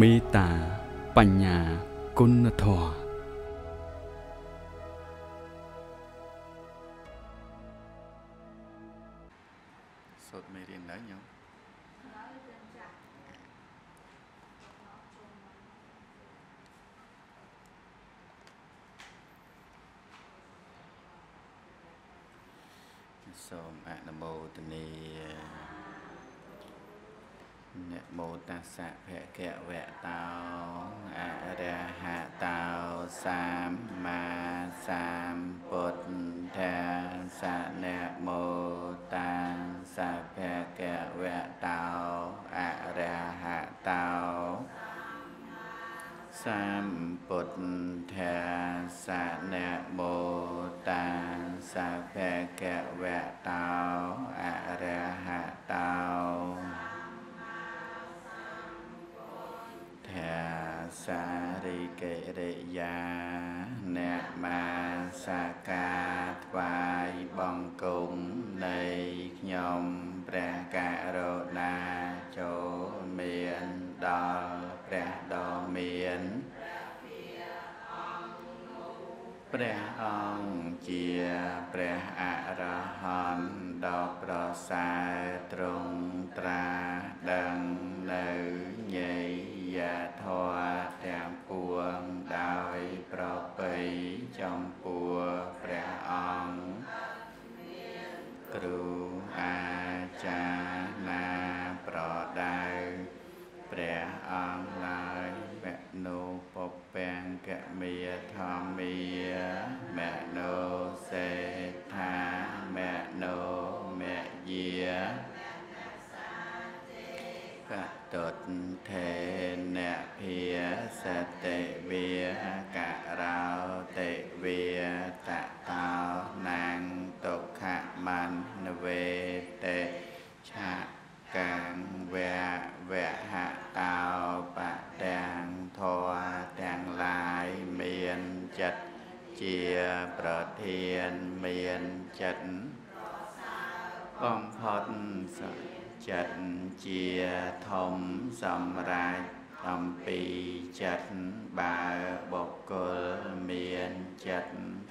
មេត្តាបញ្ញាគុណធម៌សូ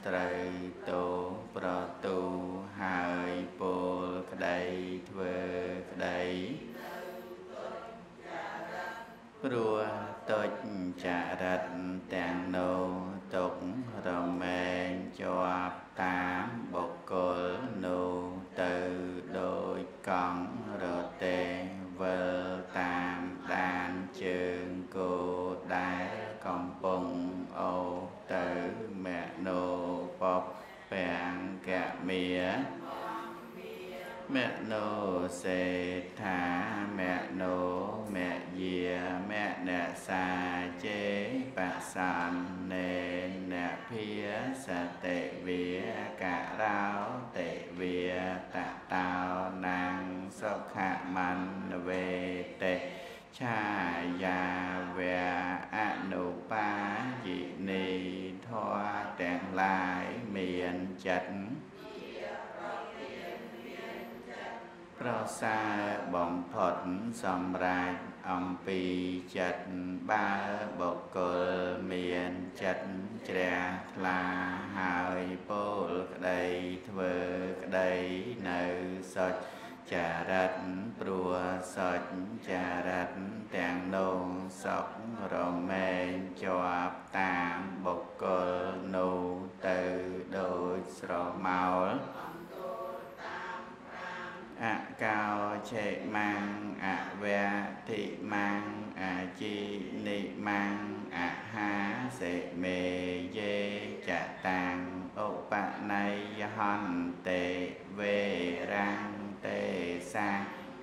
ចិ សាននេនភិសតិវិករោតិវិតតោណាងសុខមនវេតេឆាយាវៈអនុបាយិនីធរទាំងឡាយមានចិត្តប្រសើរបំផុតសម្រាប់ អំពីចិត្តបើបុគ្គលមានចិត្តជ្រះថ្លាហើយពោលក្តីធ្វើក្តីនៅសុចចារិតព្រោះសុចចារិតទាំងនោះសុខរមែងជាប់តាមបុគ្គលនោះទៅដូចស្រមោល អកោឆេមាំងអវៈតិមាំងអាជីនិមាំងអហាសេមេយេចតាំងឧបន័យហន្តេវេរាំងតេសា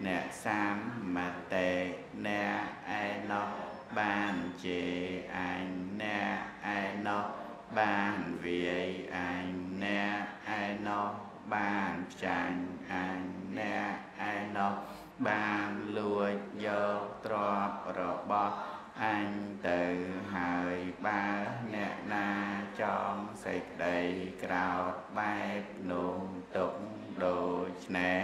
អ្នកសម្មតេអ្នកឯណោះ បានជាអញអ្នកឯណោះបានវាយអញអ្នកឯណោះបានផ្ចាញ់អញអ្នកឯណោះបានលួចយកទ្រព្យរបស់អញទៅហើយបើអ្នកណាចង់សេចក្តីក្រោតបែបនោះទុកដូច្នេះ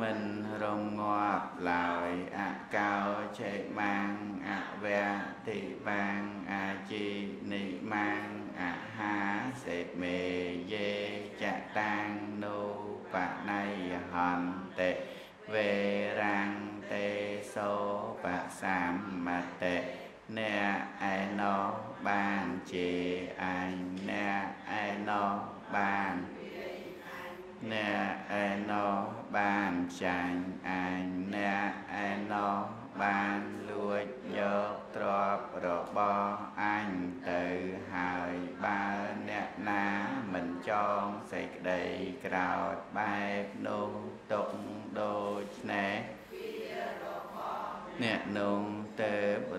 មិនរងាប់ឡើយអកោឆេមាំងអវៈតិបាំងអាជីនិមាំង អហាសេមេយេចតាំងនោបណៃហន្តិវេរាំងទេសោបសម្មតិអ្នកឯណោះបានជាអញអ្នកឯណោះ បានអ្នកឯណោះបានចាញ់អញអ្នកឯណោះបានលួចយកទ្រព្យរបស់អញទៅហើយបើអ្នកណាមិនចងសេចក្តីក្រោធបែបនោះទុកដូចនេះអ្នកនោះទៅ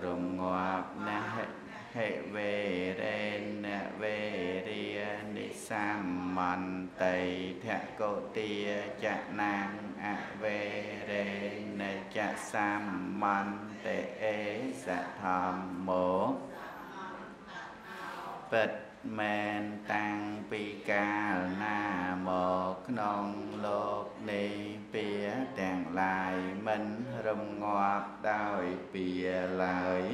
រងាប់ណាស់ ហេវេរេនវេរិយនិសមន្តិធកោទាចណាងអវេរេនចសមន្តិអេសធម្មោពិតមែនតាំងពីកាលណាមកក្នុងលោកនេះពាទាំងឡាយមិនរំងាប់ដោយពាឡើយ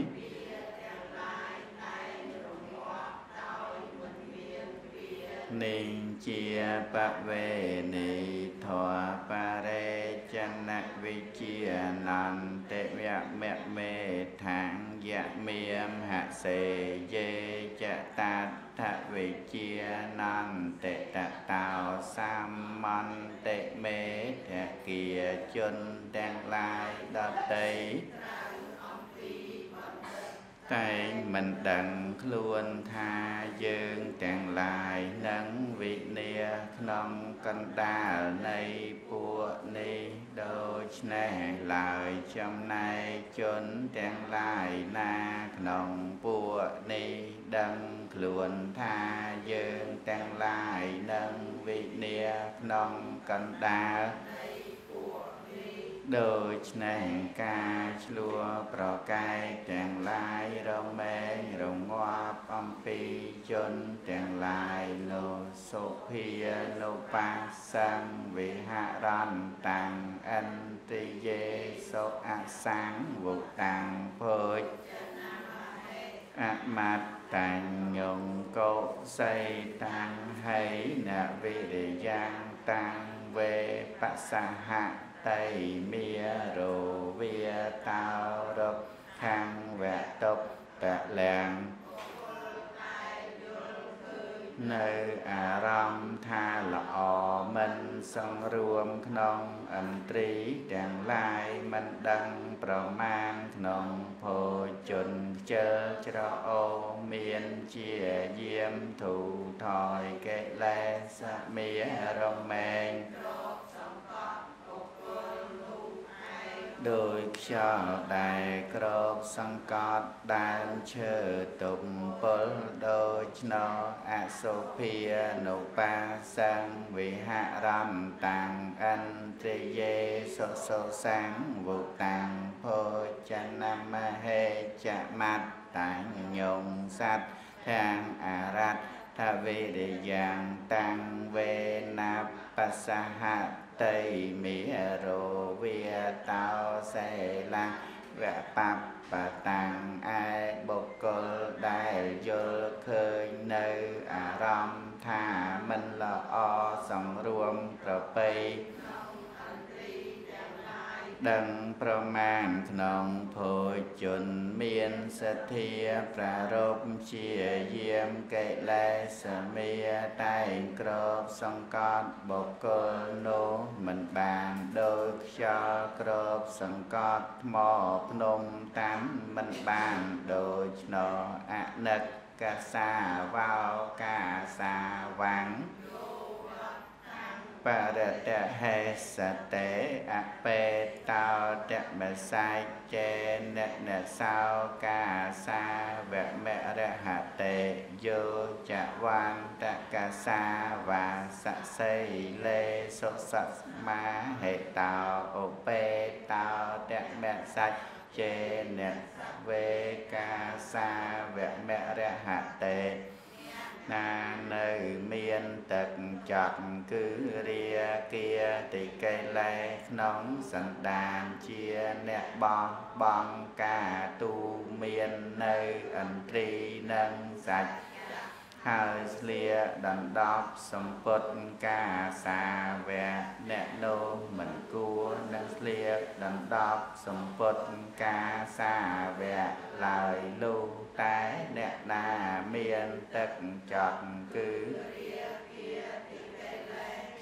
នេះជាបវេនីធរបរិចនវិជានន្តវៈមៈមេថាងយៈមៀមហសេយេចតាថវិជានន្តតតោសមន្តមេធគាជនទាំងឡាយដ តីតែងមិនដឹងខ្លួនថាយើងទាំងឡាយនឹងវិនាក្នុងកណ្ដាលនៃពួកនេះដូច្នេះឡើយចំណែកជនទាំងឡាយណាក្នុងពួកនេះដឹងខ្លួនថាយើងទាំងឡាយនឹងវិនាក្នុងកណ្ដាល ដូច្នេះការឆ្លួប្រកែកទាំងឡាយរមែងរងាប់អំពីជនទាំងឡាយលោកសុភានុបាសង្ឃវិហរន្តាំងអន្តិយេសុអសង្ឃវុតាំងភោជអមតតាញញងកោសីតាំងហៃនវិរិយ៉ាងតាំងវេបសហៈ តៃមារោវាតោរកខាងវៈតុបតលាំងនៅអារម្មណ៍ថាល្អមិនសង្រួមក្នុងអន្ត្រីទាំងឡាយមិនដឹងប្រមាណក្នុងភោជនជើច្រអូមានជាយាមធូថយកិលេសមារមែង ដោយខ្យល់ដែលក្របសង្កត់ដើមឈើទុំពលដូចណោអសុភានុបាសង្ឃវិហរន្តាំងអន្តិយេសុសុសង្ឃវុតាំងភោចនមហេចមត្តាញញងសัตធាងអរតថវេរយ៉ាងតាំងវេណាបសហ តៃមេរោវាតោសេឡាវៈបបតាំងឯបុគ្គលដែលយល់ឃើញនៅអារម្មណ៍ថាមិនល្អសង្រួមប្រពៃ ដឹងប្រមាណក្នុងភោជនមានសទ្ធាប្រារព្ធជាយាមកិលេសមេតែងក្របសង្កត់បុគ្គលនោះមិនបានដោយខ្យល់ក្របសង្កត់ថ្មភ្នំតាន់មិនបានដូចឆ្នោអនិកកាសាវោកាសាវាំង បរតហេសតេអបេតោតបសាយចេននសោកាសាវមរហតេយោចវន្តកសាវាសសីលេសុសស្មាហេតោអបេតោតមសាយចេនវេកាសាវមរហតេ ណានៅមានទឹកចាត់គឺរាគាតិកេលេក្នុងសន្តានជាអ្នកបោះបង់ការទូមាននៅអន្ត្រីនិងសាច់ហើយស្លៀដណ្ដប់សម្ពុតកាសាវៈអ្នកនោះមិនគួរនឹងស្លៀកដណ្ដប់សម្ពុតកាសាវៈឡើយលុះ តែអ្នកណាមានទឹកចត់គឺ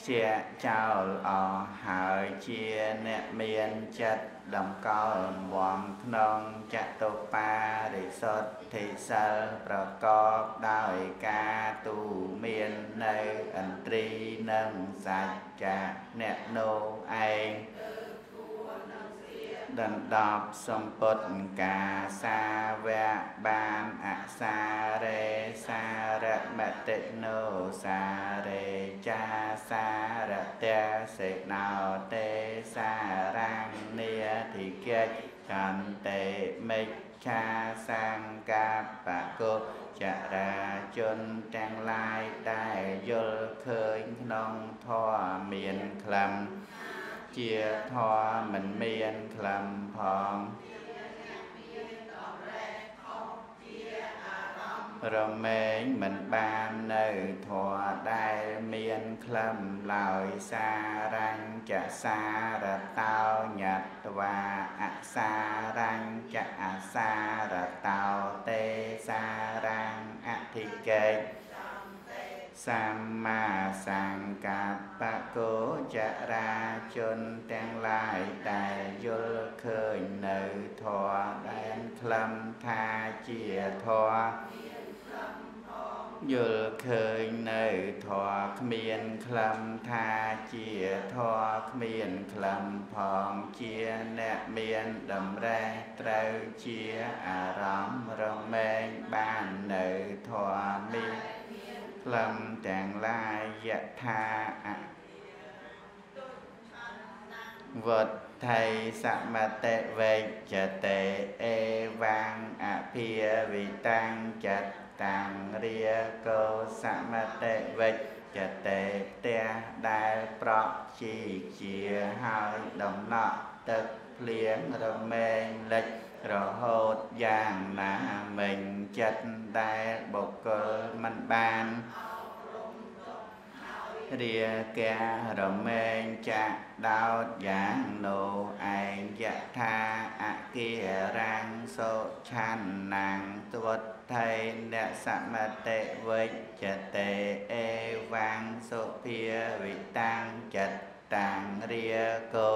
ជាចោលអស់ហើយជាអ្នកមានចិត្តតម្កល់វំក្នុងចតុបារិសុទ្ធិសិលប្រកបដោយការទូមាននៅអន្ត្រីនិងសច្ចៈអ្នកនោះឯង ដណ្ដប់សម្ពុតកាសាវៈបានអសារេសារមតិណោសារេចាសារតេសេណោទេសារังនិធិកិច្ចចន្តិមិច្ឆាសង្កាបកុចរាជនទាំងឡាយដែលយល់ឃើញក្នុងធម៌មានក្លំ ជាធម៌មិនមានក្លំផងរមែងមិនបាននៅធម៌ដែលមានក្លំឡើយសារញ្ចសារតោញតវាអសារញ្ចអសារតោទេសារังអធិកេ សម្មាសង្កបៈកោចរាជនទាំងឡាយដែលយល់ឃើញនៅធម៌ដែលក្លំថាជាធម៌យល់ឃើញនៅធម៌គ្មានក្លំថាជាធម៌គ្មានក្លំផងជាអ្នកមានតម្រេះត្រូវជាអារម្មណ៍រមែងបាននៅធម៌នេះ ក្លំទាំងឡាយយថាអវត្តថៃសមតិវេចតេអេវាងអភិវិតាំងចតាំងរាកោសមតិវេចតេផ្ទះដែលប្រក់ជីជាហើយដំណក់ទឹកភ្លៀងរមែងលិច រហូតយ៉ាងណាមិញចិត្តដែលបុគ្គលមិនបានរាការមែងចាក់ដោតយ៉ាងនោះឯងយថាអគិរាំងសុឆានណាំងទវថេនសមតិវិជ្ជតេអេវាំងសុភាវិតាំងចិត្តតាំងរាកោ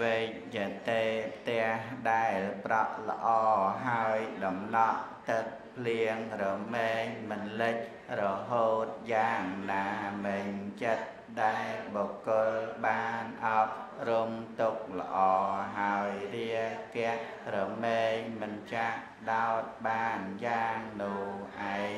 វេជ្ជតេផ្ទះដែលប្រក់ល្អហើយដំណក់ទឹកភ្លៀងរមែងមិនលិចរហូតយ៉ាងណាមិញចិត្តដែលបុគ្គលបានអប់រំទុកល្អហើយរាគៈរមែងមិនចាក់ដោតបានយ៉ាងនោះឯង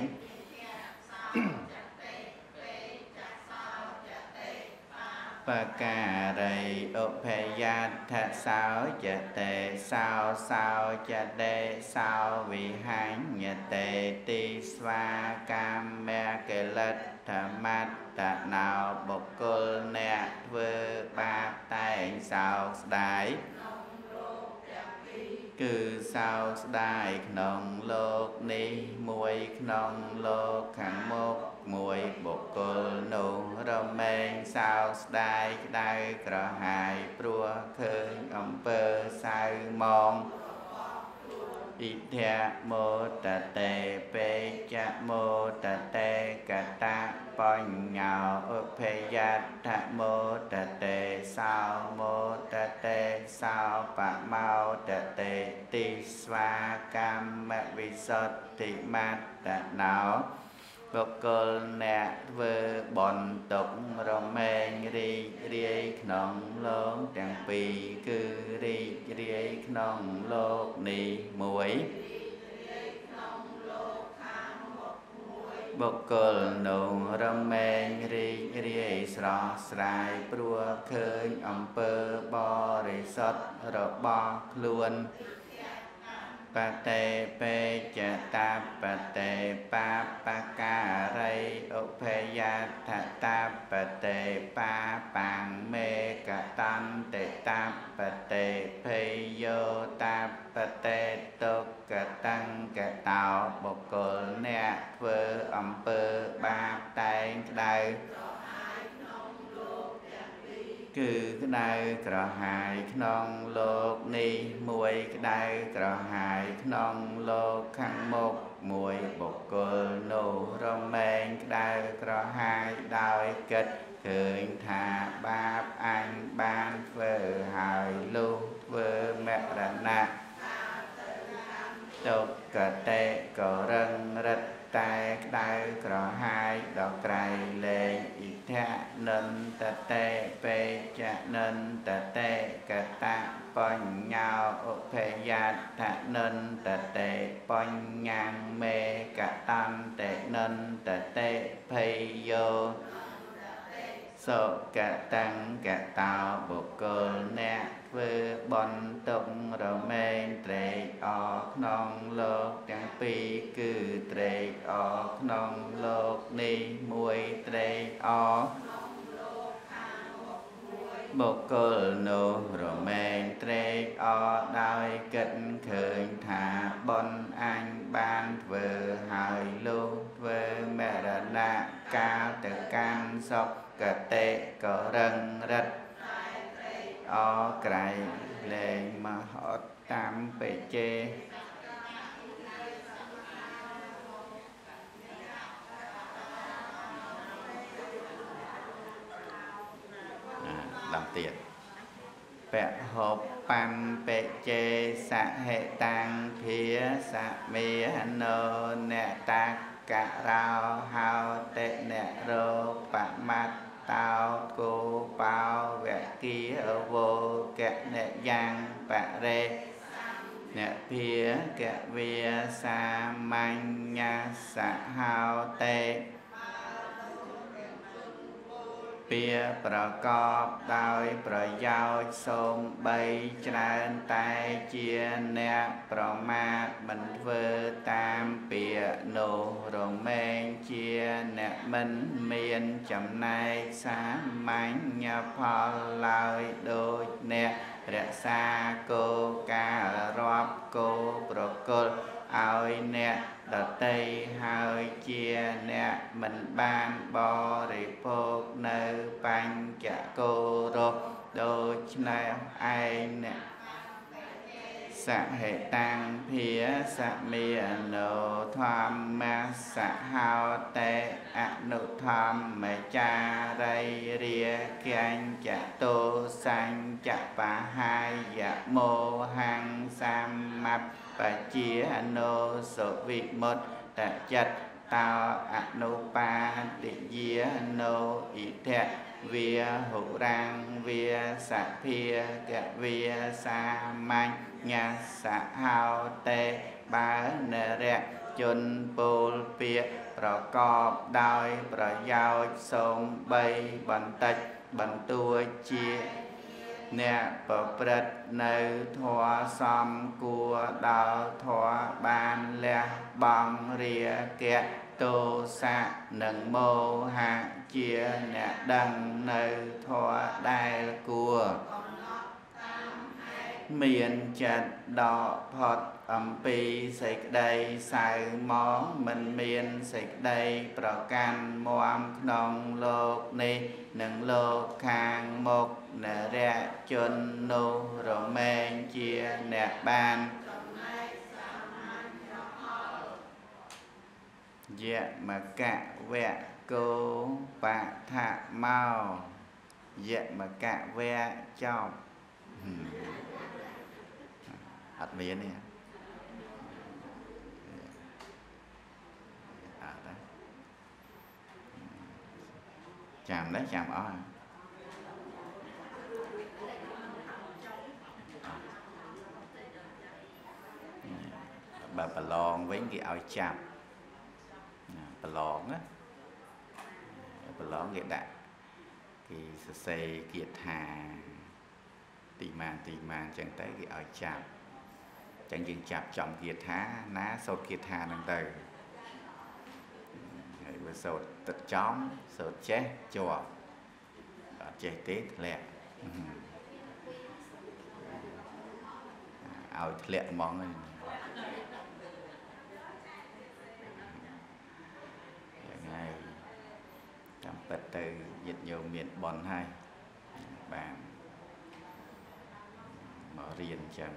បការីឧបយត្ថសោចតេសោសោចតេសោវិហញ្ញតេទីស្វាកម្មកិលិតធម្មតណោបុគ្គលអ្នកធ្វើបាបតែងសោកស្ដាយគឺសោកស្ដាយក្នុងលោកនេះមួយក្នុងលោកខាងមុខ មួយបុគ្គលនោះរមែងសោកស្ដាយក្តៅក្រហាយព្រោះឃើញអំពើសៅមងអិធៈមោតតេពេចៈមោតតេកតៈបញ្ញោឧបេយតៈមោតតេសោមោតតេសោបមោតតេទិស្វាកម្មវិសុទ្ធិមត្តណោ បុគ្គលអ្នកធ្វើបន់ទុករមែងរីករាយក្នុងលោកទាំងពីរគឺរីករាយក្នុងលោកនេះមួយបុគ្គលនោះរមែងរីករាយស្រស់ស្រាយព្រោះឃើញអំពើបរិសុទ្ធរបស់ខ្លួន បតេពេចតាបតេបាបការីឧភយថតាបតេបាបាំងមេកតន្តេតាបតេភេយោតាបតេទុក្កតង្កតោបុគ្គលអ្នកធ្វើអំពើបាបតែងក្តៅ គឺក្តៅក្រហាយក្នុងលោកនេះមួយក្តៅក្រហាយក្នុងលោកខាងមុខមួយបុគ្គលនោះរមែងក្តៅក្រហាយដោយគិតឃើញថាបាបអញបានធ្វើហើយលុះធ្វើមរណៈទុក្កតេក៏រឹងរិតតែក្តៅក្រហាយដល់ក្រៃលែង អ៊ីធនិន្តតេពេចនិន្តតេកតៈបញ្ញោឧភយតនិន្តតេបញ្ញងមេកតន្តេនិន្តតេភេយោ សុកតង្កតោបុគ្គលអ្នកធ្វើបន់ទុករមែងត្រេកអរក្នុងលោកទាំងពីរគឺត្រេកអរក្នុងលោកនេះមួយត្រេកអរបុគ្គលនោះរមែងត្រេកអរដោយគិតឃើញថាបនអញបានធ្វើហើយលុះធ្វើមរណៈកាលទៅកាន់សុ គតិក៏រឹងរិតអក្រៃលែងមហត់តាមបេជេដល់ទៀតពហុបញ្បេជេសហេតាំងភាសមេណោអ្នកតាករោហោតិអ្នករោបមត្ត តោគោបោវគិវោកអ្នកយ៉ាងបរេអ្នកភាកវិសា មញ្ញសហោតេពាប្រកបដោយប្រយោជន៍សូមបីច្រើនតែជាអ្នកប្រមាទមិនធ្វើតាមពាក្យនោះរមែងជាអ្នកមិនមានចំណែកសាមញ្ញផលឡើយដូចអ្នករក្សាគោកាលរាប់គោប្រគល់ឲ្យអ្នក ដតីហើយជាអ្នកមិនបានបរិភោគនៅបញ្ចកោរោដូច្នេះឯងអ្នកសហេតាំងភាសមេណោធម្មសហោតេអនុធម្មចារីរាគញ្ចតោសញ្ចបហាយមោហੰសម្ម បជាអនុសុវិមុតតចិត្តតោអនុបាទិយានោអ៊ិធៈវាហុរាំងវាសភាកវាសាមញ្ញសហោតេបើនរៈជនពលពាកប្រកបដោយប្រយោជន៍សូមបីបន្តិចបន្ទួចជា អ្នកប្រព្រឹត្តនៅធម៌សំគួរដល់ធម៌បានលះបង់រាគៈទោសៈនិងមោហៈជាអ្នកដឹងនៅធម៌ដែលគួរមានចិត្តដកផុតអំពីសេចក្តីសៅមកមិនមានសេចក្តីប្រកាន់មមក្នុងលោកនេះនិងលោកខាងមុខ នរៈជននោះរមែងជាអ្នកបានយមកៈវៈកោបថមកយមកៈវៈចប់អត់មានទេអត់ទេចាំដែរចាំអស់ បើប្រឡងវិញគេឲ្យចាប់ប្រឡងណាប្រឡងគេដាក់គេសរសេរគាថាទីម៉ានទីម៉ានអញ្ចឹងទៅគេឲ្យចាប់ចឹងយើងចាប់ចំគាថាណាសូត្រគាថាហ្នឹងទៅហើយបើសូត្រទឹកចំសូត្រចេះជាប់អត់ចេះទេធ្លាក់ឲ្យធ្លាក់ហ្មងហ្នឹងហើយ តាមពិតទៅញាតិញោមមានបនហើយបានមករៀនចឹង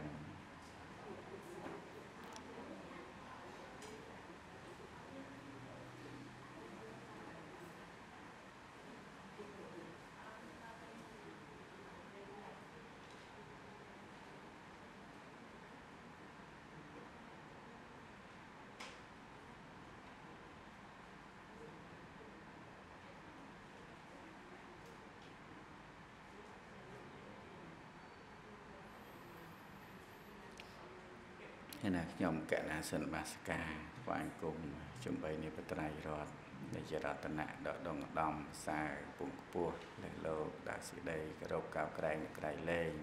ណាខ្ញុំកណាសិនបាសកាថ្វាយគុំចំបីនៃបត្រៃរតនៃចរតនៈដកដងដំផ្សាពងខ្ពស់លើលោកដាសេចក្តីគោរពកោបក្រែងក្រៃលែង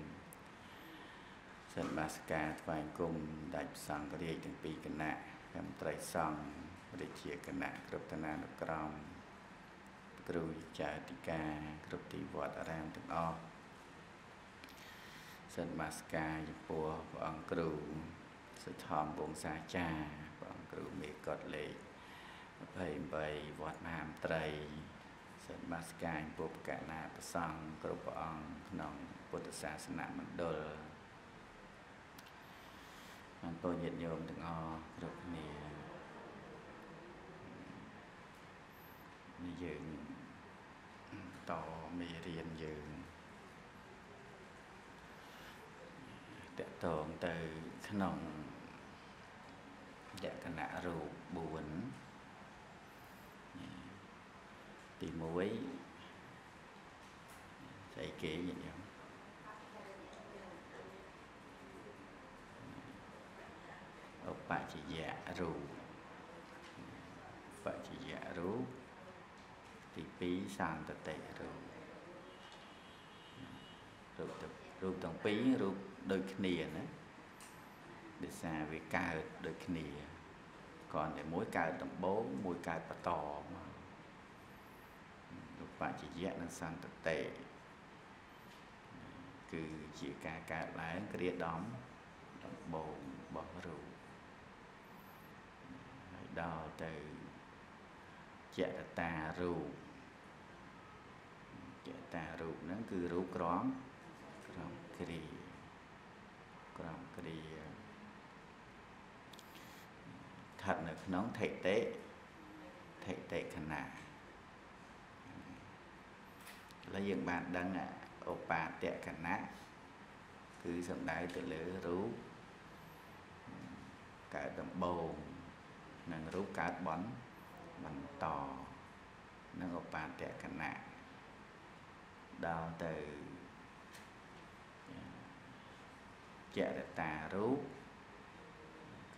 សិនបាសកាថ្វាយគុំដាច់សង្ឃរាជទាំងពីរគណៈកម្មត្រីសង្ឃរាជាគណៈគ្រប់ឋានានុក្រមគ្រូចាតិកាគ្រប់ទីវត្តអារាមទាំងអស់សិនបាសកាចំពោះព្រះអង្គគ្រូ សុធម្មវងសាចាព្រះអង្គគ្រូមេកតលេខ28វត្តមហាមត្រីសិនបាសកាញពុបកណាប្រសង់គ្រប់ព្រះអង្គក្នុងពុទ្ធសាសនមណ្ឌលបានពរញាតិញោមទាំងអស់គ្រប់គ្នានេះយើងតមេរៀនយើងតកតងទៅក្នុង លក្ខណៈរូប4ទី1ស្អីគេញាតិញោមឧបច្ចយៈរូបបច្ចយៈរូបទី2សន្តតិរូបរូបទាំងរូបទាំងពីររូបដូចគ្នាណា ដោយសារវាកើតដូចគ្នាគ្រាន់តែមួយកើតដំបូងមួយកើតបន្តមកឧបច្ចយៈនិងសន្តតិគឺជាការកើតឡើងគ្រាដំដំបូងរបស់រូបហើយដល់ទៅចតតារូបចតតារូបហ្នឹងគឺរូបក្រមក្រមគ្រាក្រមគ្រា ស្ថិតនៅក្នុងថិតិថិតិខណៈឥឡូវយើងបានដឹងឧបាទកណៈគឺសំដៅទៅលើរូបកើតដំបូងនិងរូបកើតបន់បន្តនិងឧបាទកណៈដល់ទៅចរតារូប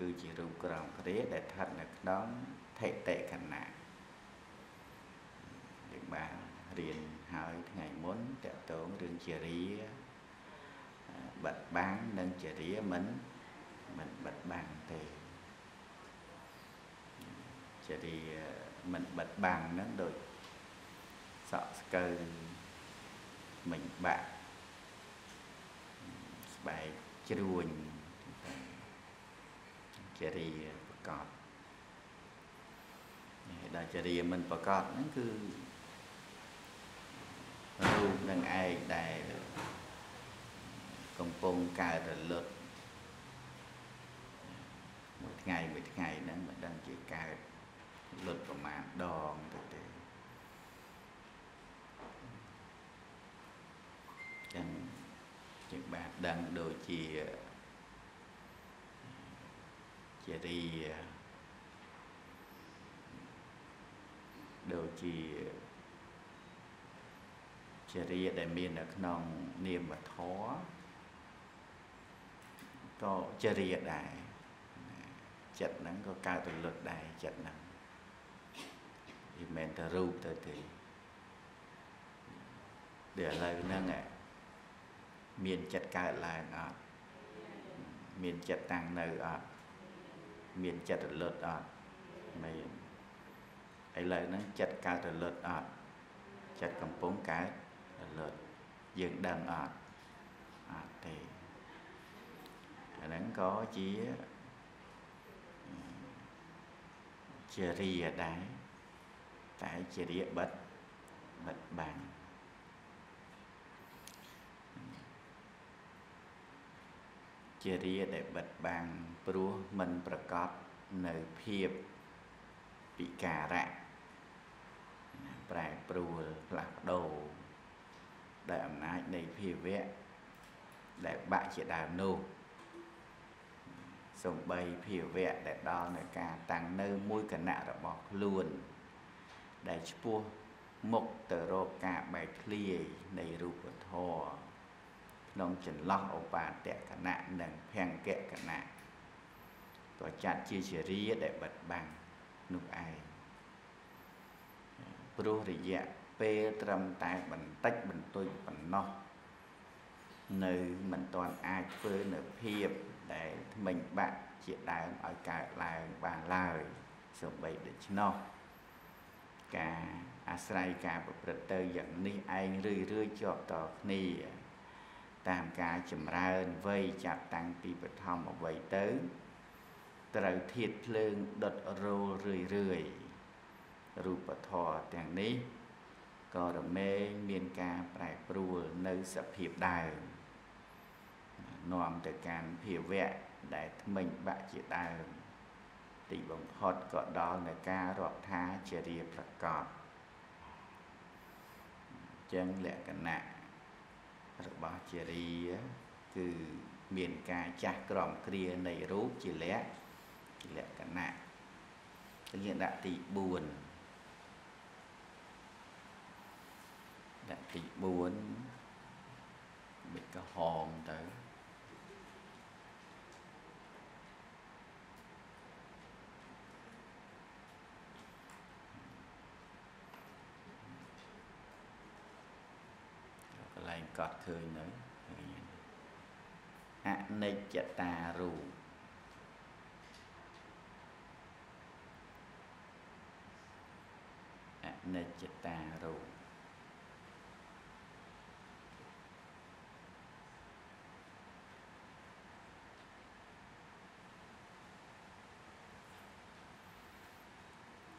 គឺជារូបក្រមគ្រាដែលស្ថិតនៅក្នុងថេតិខណៈយើងបានរៀនហើយថ្ងៃមុនតកតងរឿងជារាបិទបាំងនិងជារាមិនមិនបិទបាំងទេជារាមិនបិទបាំងហ្នឹងដូចសក់ស្កើមិញបាក់ស្បែកជ្រួញ ចរិយាប្រកបដែលចរិយាមិនប្រកបហ្នឹងគឺរូបនឹងឯងដែលកំពុងកើតរលត់មួយថ្ងៃមួយថ្ងៃហ្នឹងមិនដឹងជាកើតលុតប្រមាណដងទៅទេចឹងជាបាទដឹងដូចជា ជារីដូចជាជារីដែលមាននៅក្នុងនាមធម៌ក៏ជារីដែរចិត្តហ្នឹងក៏កើតរលត់ដែរចិត្តហ្នឹងវាមិនតែរូបទៅទេដែលឥឡូវហ្នឹងមានចិត្តកើតឡើងអត់មានចិត្តតាំងនៅអត់ មានចិត្តរលត់អត់មែនឥឡូវហ្នឹងចិត្តកើតរលត់អត់ចិត្តកំពុងកើតរលត់យើងដឹងអត់អត់ទេអាហ្នឹងក៏ជាជារាដែរតែជារាបិទបិទបាំង ជារាដែលបិទបាំងព្រោះมันប្រកបនៅភាពពិការៈប្រែប្រួលផ្លាស់ប្ដូរដោយអំណាចនៃភាវៈដែលបាក់ជាដើមនោះសំបីភាវៈដែលដល់នៅការតាំងនៅមួយគណៈរបស់ខ្លួន ដែលឈ្មោះមុខទៅរកការបែកធ្លាយនៃរូបធម៌ ក្នុងចន្លោះឧបាទគណៈនិងភង្គគណៈក៏ចាត់ជាជារាដែលបិទបាំងនោះឯងព្រោះរយៈពេលត្រឹមតែបន្តិចបន្តួចប៉ុណ្ណោះនៅមិនទាន់អាចធ្វើនៅភាពដែលថ្មិញបាក់ជាដើមឲ្យកើតឡើងបានឡើយសូម្បីដូច្នោះការអាស្រ័យការប្រព្រឹត្តទៅយ៉ាងនេះឯងរឿយរឿយជាប់តគ្នា តាមការចម្រើនវ័យចាប់តាំងពីបឋមអ្វីទៅ ត្រូវធៀបភ្លើងដុតរោលរឿយរឿយរូបធម៌ទាំងនេះក៏រមែងមានការប្រែប្រួលនៅសភាពដើមនាំទៅកាន់ភាវៈដែលថ្មិញបាក់ជាដើមទីបំផុតក៏ដល់នៅការរាប់ថាជារាប្រកបចឹងលក្ខណៈ របស់ជារាគឺមានការចាស់ក្រំគ្រានៃរូបជាលក្ខជាលក្ខណៈយើងដាក់ទី4ដាក់ទី4បិទក្រហមទៅ កត់ឃើញនៅអនិច្ចតារូបអនិច្ចតារូប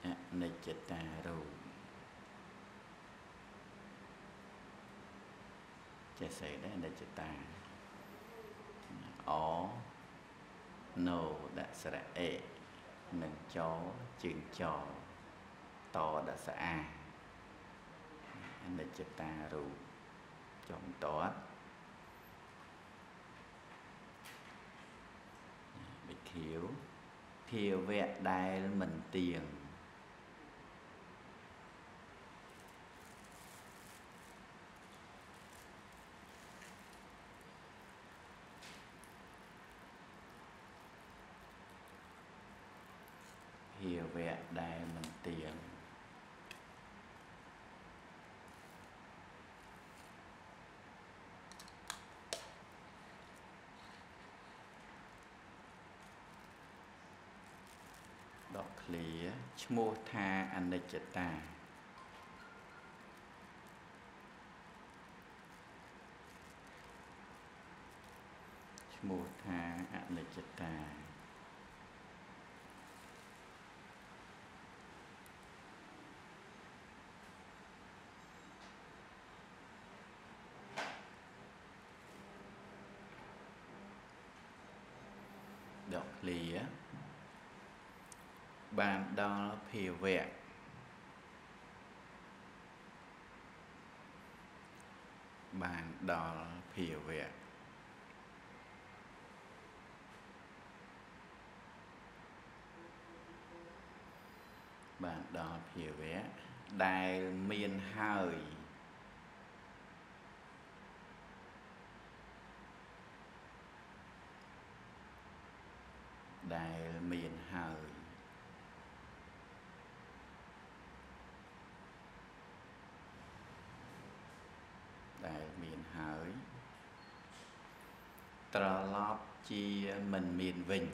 អនិច្ចតារូប ចេះសេដែរនិច្ចតាអណូដាក់ស្រៈអេនិងចជើងចតដាក់ស្អានិច្ចតារូបចំតតបិខៀវ ភាវៈដែលមិនទៀងភាវៈដែលមិនទៀងដកឃ្លាឈ្មោះថាអនិច្ចតាឈ្មោះថាអនិច្ចតាដ កឃ្លាបានដល់ភាវៈបានដល់ភាវៈបានដល់ភាវៈដែលមានហើយ ដែលមានហើយដែលមានហើយត្រឡប់ជាមិនមានវិញ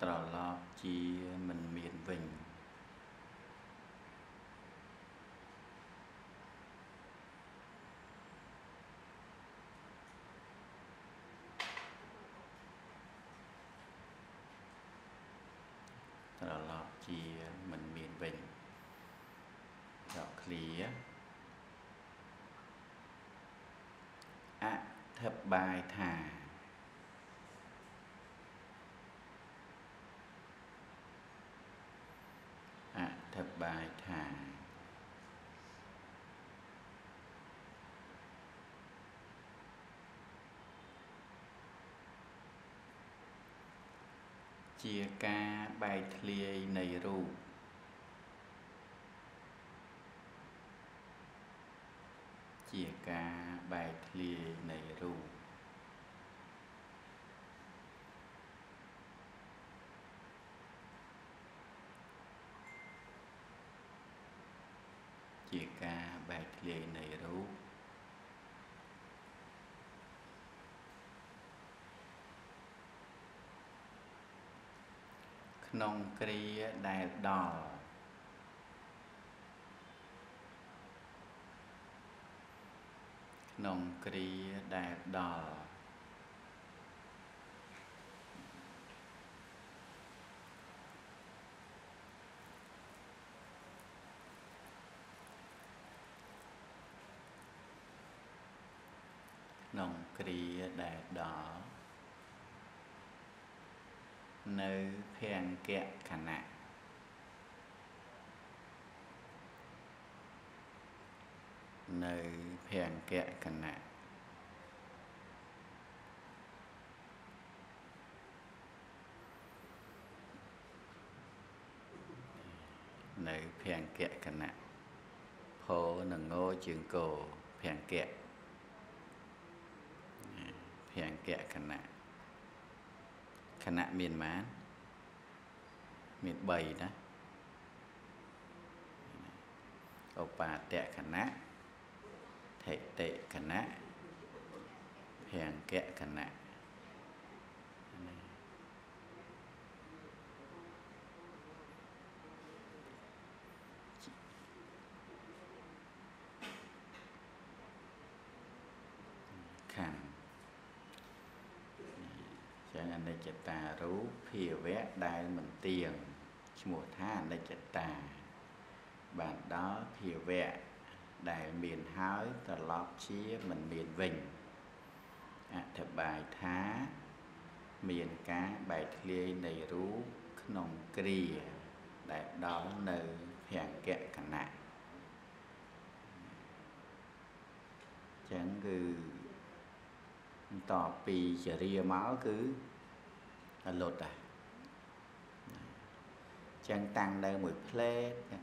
ត្រឡប់ជាមិនមានវិញត្រឡប់ ជាមិនមានវិញដកឃ្លាអធិប្បាយថាអធិប្បាយថា ជាការបែកធ្លាយនៃរូបជាការបែកធ្លាយនៃរូបជាការបែកធ្លាយនៃរូប ក្នុងគ្រាដែលដល់ក្នុងគ្រាដែលដល់ក្នុងគ្រាដែលដល់ នៅភង្គៈខណៈនៅភង្គៈខណៈនៅភង្គៈខណៈផោនឹងងជើងគោភង្គៈភង្គៈខណៈ ខណៈមានម៉ានមាន3ណាឧបាទៈខណៈថិតិខណៈភង្គៈខណៈខណ្ឌ ចឹងអនិច្ចតារូបភាវៈដែលមិនទៀងឈ្មោះថាអនិច្ចតា បានដល់ភាវៈដែលមានហើយត្រឡប់ជាមិនមានវិញអធិប្បាយថា មានការបែកធ្លាយនៃរូបក្នុងគ្រាដែលដល់នៅភង្គៈគណៈចឹងគឺតពីចរិយាមកគឺ លុតដែរចឹងតាំងនៅមួយផ្លេតចឹង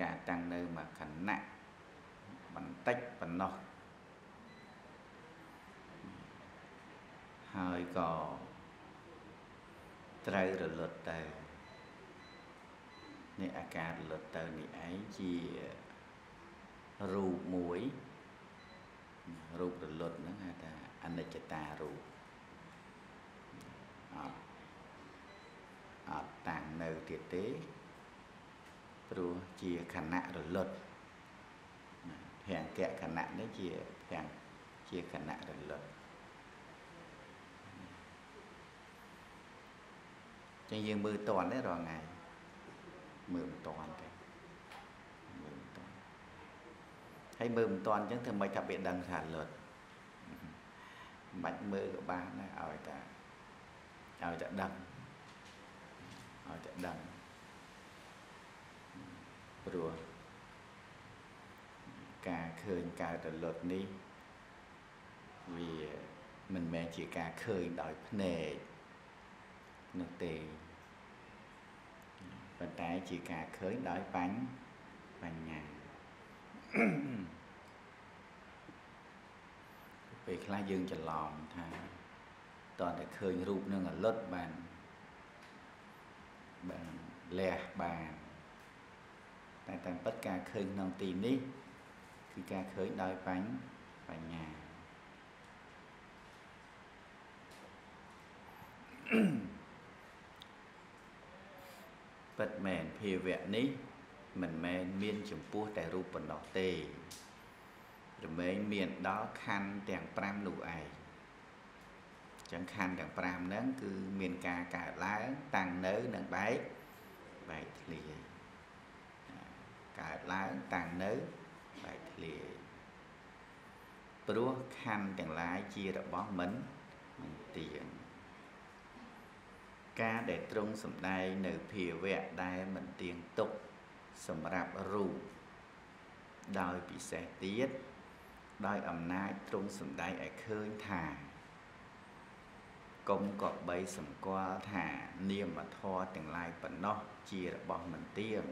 ការតាំងនៅមួយខណៈបន្តិចប៉ុណ្ណោះហើយក៏ត្រូវរលត់ទៅនេះអាការរលត់ទៅនេះឯងជារូបមួយរូបរលត់ហ្នឹងហៅថា អនិច្ចតារូបអត់អត់តាំងនៅទៀតទេព្រោះជាខណៈរលត់ភង្គៈខណៈនេះជាភង្គជាខណៈរលត់ចឹងយើងមើលតន់ទេរាល់ថ្ងៃមើលមិនតន់ទេមើលមិនតន់ហើយមើលមិនតន់ចឹងធ្វើម៉េចថាវាដឹងថាលត់ មិនបាច់មើលក៏បានដែរឲ្យតែឲ្យតែដឹងឲ្យតែដឹងព្រោះការឃើញកើតរលត់នេះវាមិនមែនជាការឃើញដោយភ្នែកនោះទេប៉ុន្តែជាការឃើញដោយបញ្ញាបញ្ញា ពេលខ្លះយើងច្រឡំថាតើតែឃើញរូបនឹងអលត់បានបានលះបានតែតាមពិតការឃើញក្នុងទីនេះគឺការឃើញដោយបញ្ញាបញ្ញាពិតមែនភាវៈនេះមិនមែនមានចំពោះតែរូបប៉ុណ្ណោះទេ រមែងមានដល់ខណ្ឌទាំង5នោះឯងចឹងខណ្ឌទាំង5ហ្នឹងគឺមានការកើតឡើងតាំងនៅនិងបែកបែកធ្លាយកើតឡើងតាំងនៅបែកធ្លាយព្រោះខណ្ឌទាំងឡាយជារបស់មិនមិនទៀងការដែលទ្រង់សំដែងនៅភាវៈដែលមិនទៀងទុកសម្រាប់រូបដោយពិសេសទៀត ដោយអំណាចទ្រង់សំដែងឲ្យឃើញថាកុំក៏បីសម្គាល់ថានាមធម៌ទាំងឡាយប៉ុណ្ណោះជារបស់មិនទៀង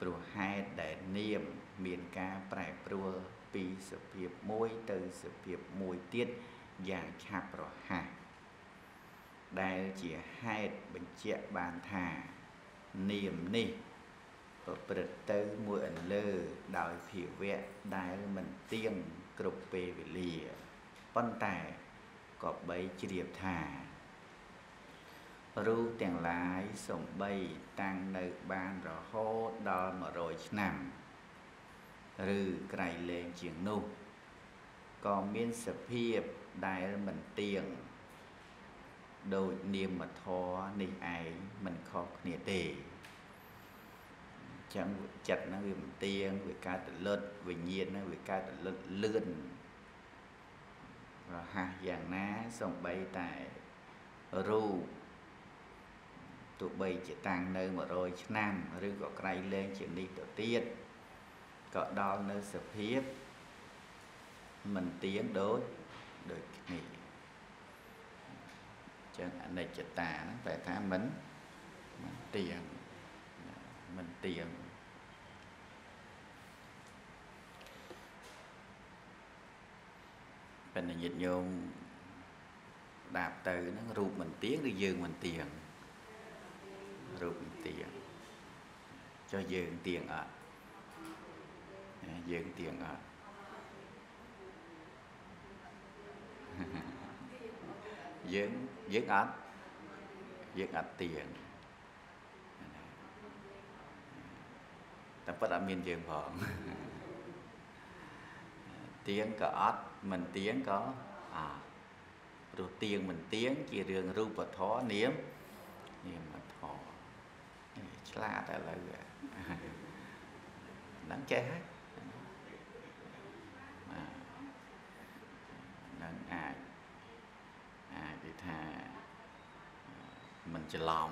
ព្រោះហេតុដែលនាមមានការប្រែប្រួលពីសភាពមួយទៅសភាពមួយទៀតយ៉ាងឆាប់រហ័សដែលជាហេតុបញ្ជាក់បានថានាមនេះ ប្រព្រឹត្តទៅមួយអន្លើដោយភាវៈដែលមិនទៀងគ្រប់ពេលវេលាប៉ុន្តែក៏បីជ្រាបថារូបទាំងឡាយសំបីតាំងនៅបានរហូតដល់100ឆ្នាំ ឬក្រៃលែងជាងនោះក៏មានសភាពដែលមិនទៀងដោយនាមធរនេះឯងមិនខុសគ្នាទេ ចឹងចិត្តហ្នឹងវាមិនទៀងវាកើតតលឹតវិញ្ញាណហ្នឹងវាកើតតលឹតលឿនរហ័សយ៉ាងណាសំបីតែរូបទោះបីជាតាំងនៅ100ឆ្នាំឬក៏ក្រៃលែងជានេះទៅទៀតក៏ដល់នៅសភាពមិនទៀងដូចដូចគ្នាចឹងអនិច្ចតាហ្នឹងបែរថាមិនមិនទៀងមិនទៀង ប៉ុន្តែញាតិញោមដាប់ទៅហ្នឹងរូបមិនទៀងឬយើងមិនទៀងរូបមិនទៀងចុះយើងទៀងអត់យើងទៀងអត់យើងយើងអត់យើងអត់ទៀងតែប៉ុតអត់មានយើងផងទៀងក៏អត់ មិនទៀងក៏អត់ព្រោះទៀងមិនទៀងជារឿងរូបធម៌នាមនាមធម៌ឆ្លាតឥឡូវហ្នឹងចេះហើយនឹងអាចអាចនិយាយថាមិនច្រឡំ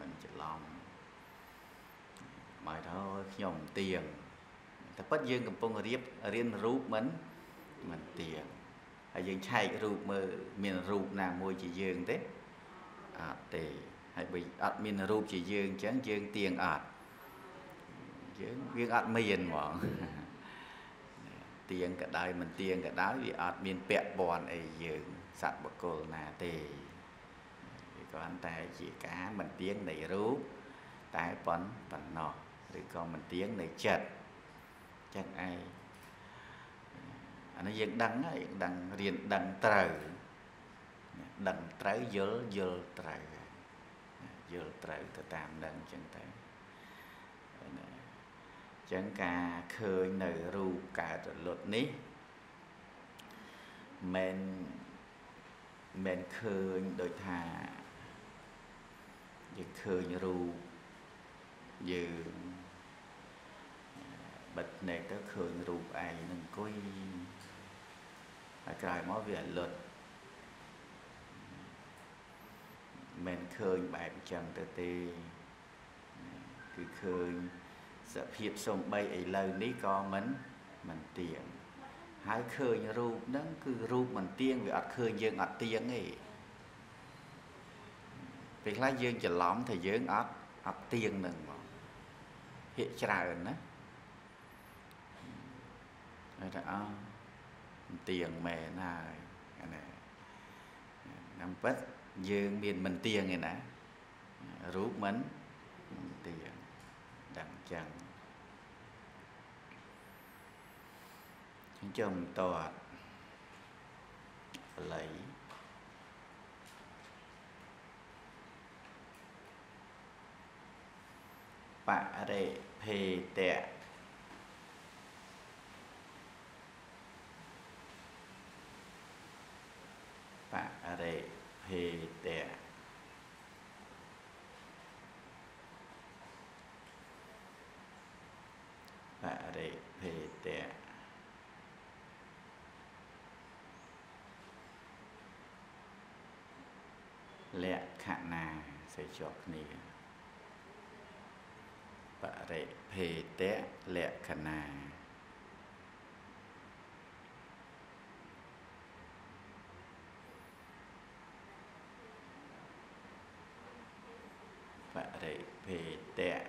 មិនច្រឡំមកទៅខ្ញុំទៀងតែពិតយើងកំពុងរៀបរៀនរូបមិន មិនទៀងហើយយើងឆែករូបមើលមានរូបណាមួយជាយើងទេអត់ទេហើយបើអត់មានរូបជាយើងអញ្ចឹងយើងទៀងអត់យើងយើងអត់មានហ្មងទៀងក៏ដោយមិនទៀងក៏ដោយវាអត់មានពាក់ព័ន្ធអីយើងសត្វបុគ្គលណាទេវាគ្រាន់តែជាការមិនទៀងនៃរូបតែប៉ុនប៉ុណ្ណោះឬក៏មិនទៀងនៃចិត្តចឹងឯង អានេះយើងដឹងហើយដឹងរៀនដឹងត្រូវដឹងត្រូវយល់យល់ត្រូវយល់ត្រូវទៅតាមនឹងចឹងទៅចឹងការឃើញនៅរូបកើតរលត់នេះមិនមិនឃើញដូចថាយើងឃើញរូបយើងបិទភ្នែកទៅឃើញរូបឯងនឹងអង្គុយ ហើយក្រោយមកវាលុតមិនឃើញបែបអញ្ចឹងទៅទេគឺឃើញសភាពសំបីឥឡូវនេះក៏មិនមិនទៀងហើយឃើញរូបហ្នឹងគឺរូបមិនទៀងវាអត់ឃើញយើងអត់ទៀងទេពេលខ្លះយើងច្រឡំថាយើងអត់អត់ទៀងនឹងមកភាកច្រើនណាហើយថាអោ ទៀងមែនហើយណាតាមពិតយើងមានមិនទៀងឯណារូបមិនទៀងដឹងចឹងខ្ញុំចុះតតបល័យបរិភេតៈ បរិភេតៈបរិភេតៈលក្ខណៈសេចជាប់គ្នាបរិភេតៈលក្ខណៈបរិភេតៈ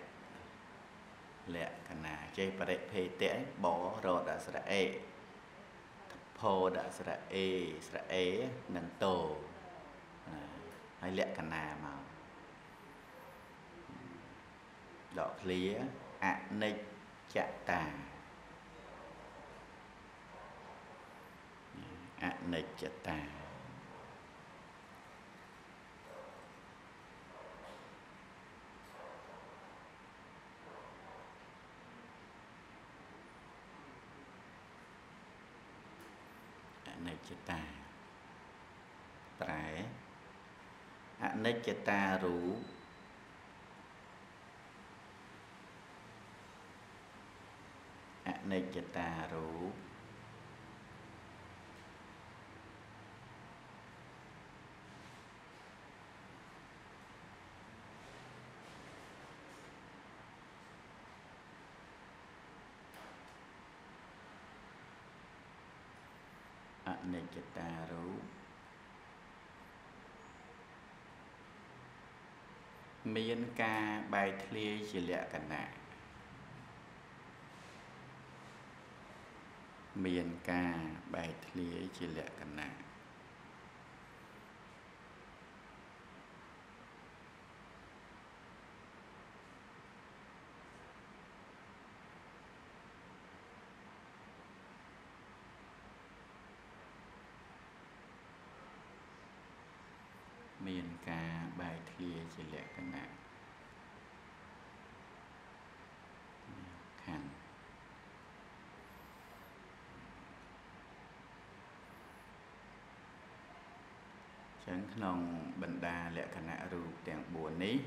លក្ខណៈ ចេះបរិភេតៈបររដាក់ស្រៈអេផោដាក់ស្រៈអេស្រៈអេនិងតោហើយលក្ខណៈមកដកឃ្លាអនិច្ចតាអនិច្ចតាអនិច្ចតាប្រែអ និច្ចតារូបអនិច្ចតារូបអនិច្ចតារូប មានការបែកធ្លាយជាលក្ខណៈមានការបែកធ្លាយជាលក្ខណៈមានការបែក ធ្លាយជាលក្ខណៈខណ្ឌចឹងក្នុងបណ្ដាលក្ខណៈរូបទាំង4នេះ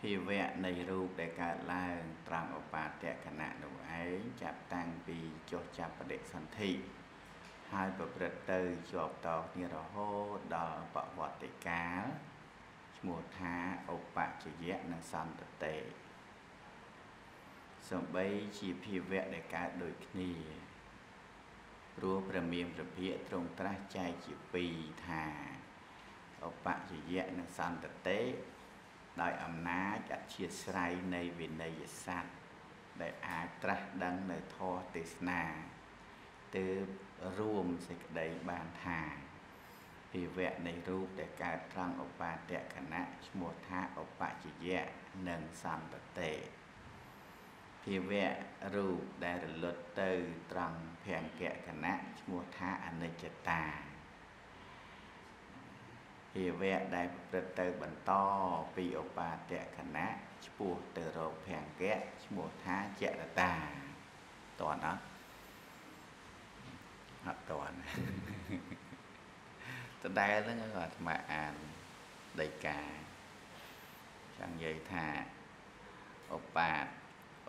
ភាវៈនៃរូបដែលកើតឡើងត្រង់ឧបាទគណៈនោះឯងចាប់តាំងពីចុះចាប់បដិសន្ធិហើយប្រព្រឹត្តទៅជាប់តគ្នារហូតដល់បវត្តិកាល ឈ្មោះថាឧបជយៈនិងសន្តតេសំបីជាភាវៈដែលកើតដូចគ្នាព្រោះព្រះមានព្រះភិក្ខទ្រង់ត្រាស់ចែកជាពីរថាឧបជយៈនិងសន្តតេដោយអំណាចអធិស្រ័យនៃវិន័យស័ព្ទដែលអាចត្រាស់ដឹងនៅធម៌ទេសនាទើបរួមសេចក្តីបានថា ភាវៈនៃរូបដែលកើតត្រង់ឧបាទគណៈឈ្មោះថាឧបជយៈនិងសន្តតេភាវៈរូបដែលរលត់ទៅត្រង់ភង្គគណៈឈ្មោះថាអនិច្ចតាភាវៈដែលប្រព្រឹត្តទៅបន្តពីឧបាទគណៈឈ្មោះទៅរកភង្គៈឈ្មោះថាចរតាតើណាអត់តន់ ដដែលហ្នឹងអាត្មាអានដីកាចង់និយាយថាឧបាទ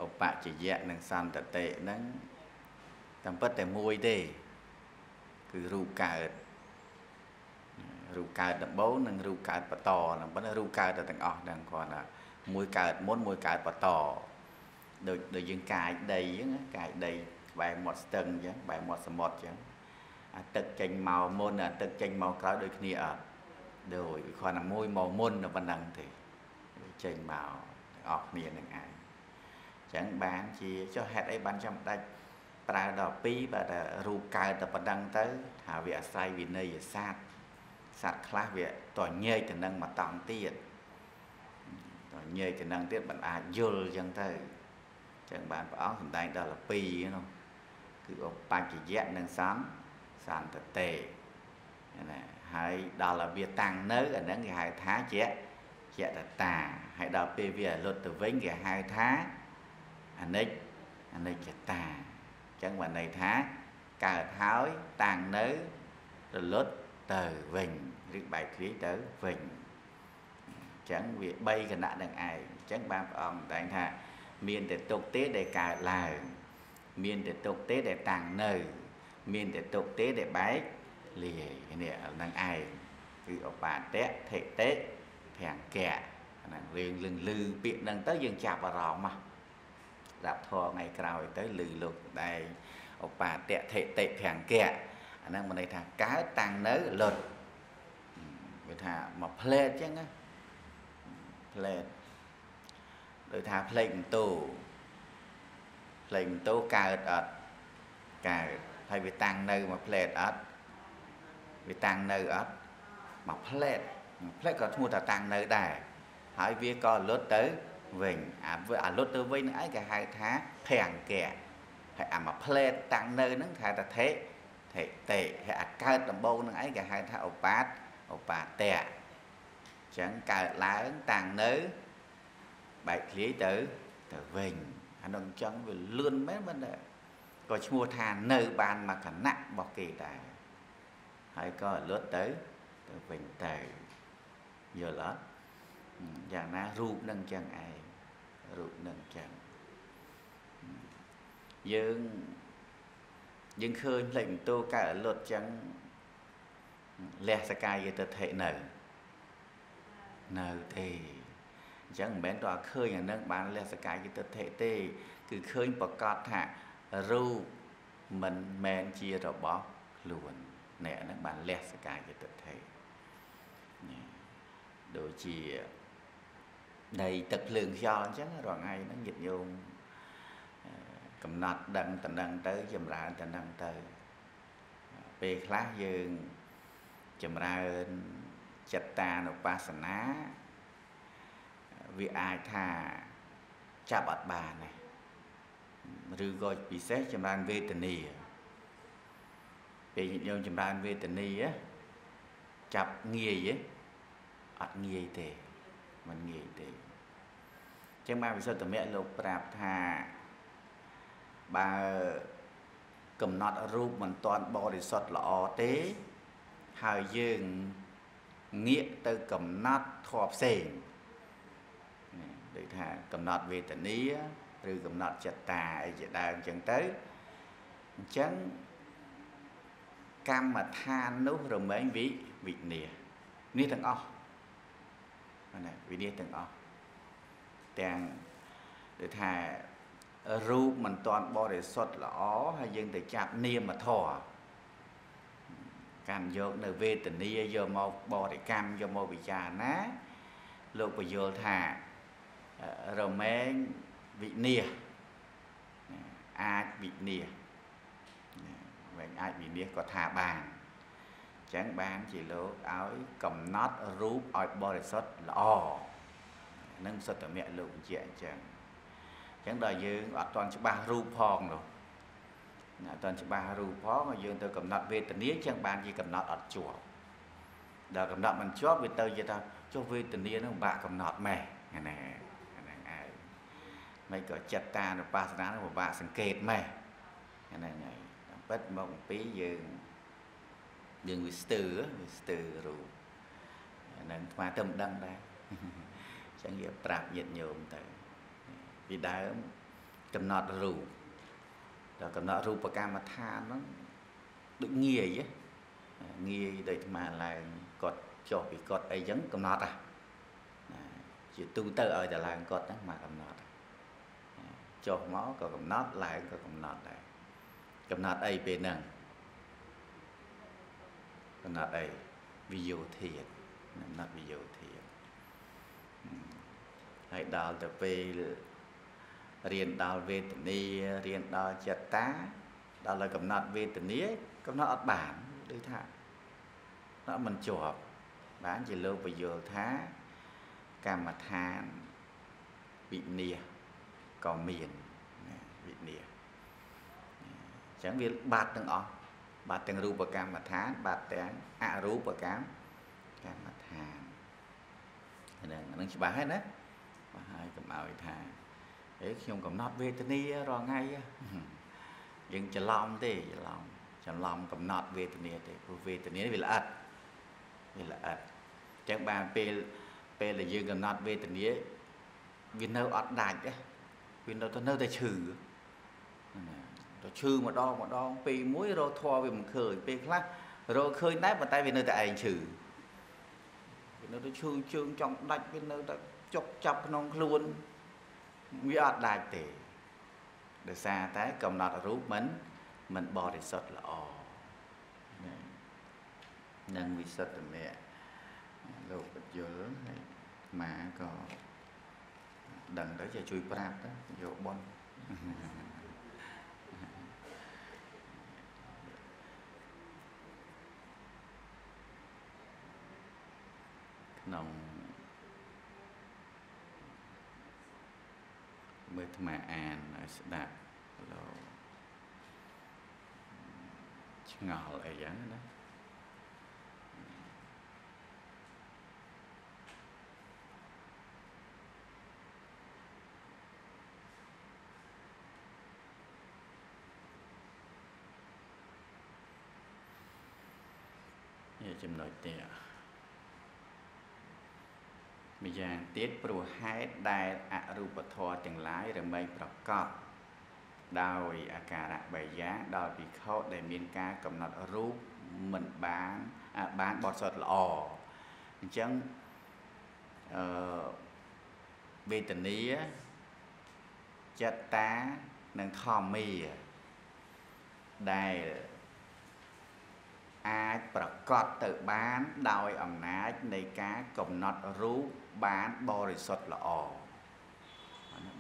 ឧបជយៈនិងសន្តតិហ្នឹងតាមពិតតែមួយទេ គឺរូបកើតរូបកើតដំបូងនិងរូបកើតបន្តហ្នឹងប៉ុន្តែរូបកើតតែទាំងអស់ហ្នឹងគ្រាន់តែមួយកើតមុនមួយកើតបន្តដូចដូចយើងកាយដីអញ្ចឹងកាយដីក្បែរមាត់ស្ទឹងអញ្ចឹងក្បែរមាត់សមុទ្រអញ្ចឹង អាទឹកចេញមកមុនអាទឹកចេញមកក្រោយដូចគ្នាអត់ដូចគ្រាន់តែមួយមកមុនតែប៉ុណ្្នឹងទេចេញមកទាំងអស់គ្នានឹងឯងចឹងបានជាចុះហេតុអីបានចាំដាច់ប្រើដល់2បើតែរូបកើតតែប៉ុណ្ណឹងទៅថាវាអាស្រ័យវិន័យសាស្ត្រសត្វខ្លះវាតញែកទៅនឹងមកតង់ទៀតដល់ញែកចំណងទៀតមិនអាចយល់អញ្ចឹងទៅអញ្ចឹងបានព្រះអង្គសម្ដែងដល់12នោះគឺឧបច្ចយៈនិងសន្សន្តតេណាហើយដល់ឲ្យវាតាំងនៅអាហ្នឹងគេហៅថាជាយតតាហើយដល់ពេលវាលុតទៅវិញគេហៅថាអនិច្ចអនិច្ចតាអញ្ចឹងបានន័យថាកើតហើយតាំងនៅរលត់ទៅវិញឬបែកធ្លាយទៅវិញអញ្ចឹងវា3គណៈនឹងឯងអញ្ចឹងបានព្រះអង្គតែងថា មានតែទុកទេដែលកើតឡើងមានតែទុកទេដែលតាំងនៅ មានតែទុកទេដែលបែកលាយនេះនឹងឯងគឺឧបាទៈថេតិភាំងកៈហ្នឹងរឿងលឹងលឺពាក្យហ្នឹងទៅយើងចាប់អារម្មណ៍មកដាក់ធរថ្ងៃក្រោយទៅលឺលោកដែងឧបាទៈថេតិភាំងកៈអាហ្នឹងមានន័យថាកើតតាំងនៅលុតវាថាមកផ្លែតអញ្ចឹងណាផ្លែតដូចថាផ្លេកបន្ទោផ្លេកបន្ទោកើតអត់កើត ហើយវាតាំងនៅមកផ្លែតអត់វាតាំងនៅអត់មកផ្លែតផ្លែតក៏ឈ្មោះថាតាំងនៅដែរហើយវាក៏លុតទៅវិញអាអាលុតទៅវិញហ្នឹងឯងគេហៅថាភាំងកៈហើយអាមកផ្លែតតាំងនៅហ្នឹងគេហៅថាថេថេតេហើយអាកើតដំបូងហ្នឹងឯងគេហៅថាឧបាទឧបាទៈអញ្ចឹងកើតឡើងតាំងនៅបែកធ្លាយទៅទៅវិញអានោះអញ្ចឹងវាលឿនមែនមិនដែរ ក៏ឈ្មោះថានៅបានមកគណៈរបស់គេដែរហើយក៏លត់ទៅទៅវិញទៅយល់អត់យ៉ាងណារូបនឹងចឹងឯងរូបនឹងចឹងយើងយើងឃើញផ្លេចបន្ទោកើតលត់ចឹងលះសកាយទិដ្ឋិនៅនៅទេអញ្ចឹងមិនមែនតើឃើញអានឹងបានលះសកាយទិដ្ឋិទេ គឺឃើញប្រកាសថា រូបមិនមែនជារបស់ខ្លួនអ្នកហ្នឹងបានលះសកាយទិដ្ឋិនេះដូចជាដីទឹកភ្លើងខ្យល់អញ្ចឹងរាល់ថ្ងៃហ្នឹងញាតិញោមកំណត់ដឹងតំណឹងទៅចម្រើនតំណឹងទៅពេលខ្លះយើងចម្រើនចិត្តតានុបស្សនាវាអាចថាចាប់អត់បានទេ ឬក៏ពិសេសចម្រើនវេទនាពេលញោមចម្រើនវេទនាចាប់ងាយអត់ងាយទេมันងាយទេចឹងមកវិសុទ្ធមគ្គលោកប្រាប់ថាបើកំណត់រូបមិនទាន់បរិសុទ្ធល្អទេហើយយើងងាកទៅកំណត់ធម៌ផ្សេងដូចថាកំណត់វេទនា ឬកំណត់ចិត្តតាអីជាដើមអញ្ចឹងទៅអញ្ចឹងកម្មដ្ឋាននោះរមែងវិវិនានេះទាំងអស់ណាវិនាទាំងអស់ទាំងដូចថារូបមិនតាន់បរិសុទ្ធល្អហើយយើងទៅចាប់នាមធម៌កាន់យកនៅវេទនាយកមកបរិកម្មយកមកពិចារណាលោកបញ្យល់ថារមែង វិនិច្ឆ័យអាចវិនិច្ឆ័យវិញអាចវិនិច្ឆ័យក៏ថាបានអញ្ចឹងបានជាលោកឲ្យកំណត់រូបឲ្យបរិសុទ្ធល្អនឹងសត្វមៈលោកបញ្ជាក់អញ្ចឹងអញ្ចឹងដល់យើងអត់ទាន់ច្បាស់រូបផងនោះអត់ទាន់ច្បាស់រូបផងយើងទៅកំណត់វេទនាអញ្ចឹងបានជាកំណត់អត់ជាប់ដល់កំណត់មិនជាប់វាទៅជាថាចុះវេទនានឹងបាក់កំណត់ម៉េះណា មិនក៏ចិត្តតានុបស្សនានឹងពិបាកសង្កេតម៉េះហ្នឹងហើយតាមពិតមកអំពីយើងយើងវាស្ទើរវាស្ទើររូបហ្នឹងស្មាទៅមិនដឹងដែរអញ្ចឹងវាប្រាប់ញាតិញោមទៅពីដើមកំណត់រូបដល់កំណត់រូបកម្មដ្ឋានហ្នឹងដូចងាយងាយដូចអាឡើងគាត់ចុះពីគាត់អីចឹងកំណត់ហ่ะជាទូទៅឲ្យតែឡើងគាត់ហ្នឹងមកកំណត់ ចុះមកក៏កំណត់ឡើងក៏កំណត់ដែរកំណត់អីពេលហ្នឹងកំណត់អីវិយោធាតកំណត់វិយោធាតហើយដល់ទៅពេលរៀនដល់វេទនារៀនដល់ចិត្តតាដល់ឲ្យកំណត់វេទនាកំណត់អត់បានដូចថាដល់មិនជាប់បានជាលោកបញ្យល់ថាកម្មដ្ឋានវិញ្ញា ក៏មានវិញ្ញាអញ្ចឹងវាបាត់ទាំងអស់បាត់ទាំងរូបកម្មដ្ឋានបាត់ទាំងអរូបកម្មកម្មដ្ឋានហ្នឹងហ្នឹងច្បាស់ហើយណាបាទហើយកុំឲ្យថាអេខ្ញុំកំណត់វេទនារាល់ថ្ងៃយើងច្រឡំទេច្រឡំច្រឡំកំណត់វេទនាទេព្រោះវេទនាវាល្អិតវាល្អិតអញ្ចឹងបានពេលពេលដែលយើងកំណត់វេទនាវានៅអត់ដាច់ វានៅទៅនៅតែឈឺទៅឈឺម្ដងម្ដងពេលមួយរកធွာវាមិនឃើញពេលខ្លះរកឃើញដែរប៉ុន្តែវានៅតែឯងឈឺវានៅតែឈឺជើងចង់ដាច់វានៅតែចុកចាប់ក្នុងខ្លួនវាអត់ដាច់ទេដោយសារតែកំណត់រូបមិនមិនបរិសុទ្ធល្អនឹងវិសុទ្ធមៈលោកបញ្យលហើយម៉ាក៏ ដឹងទៅជាជួយប្រាប់ទៅយកបនក្នុងមើលថ្មអានឲ្យស្ដាប់លោកឆ្ងល់អីយ៉ាងណា ចំណុចទៀម្យ៉ាងទៀតព្រោះហេតុដែលអរូបធម៌ទាំងឡាយរមែងប្រកបដោយអាការៈ3យ៉ាងដល់ពិខុដែលមានការកំណត់រូបមិនបានបានបត់សុទ្ធល្អអញ្ចឹងអឺវេទនាចិត្តតានិងធម្មាដែល អាចប្រកបទៅបានដោយអំណាចនៃការកំណត់រូបបានបរិសុទ្ធល្អ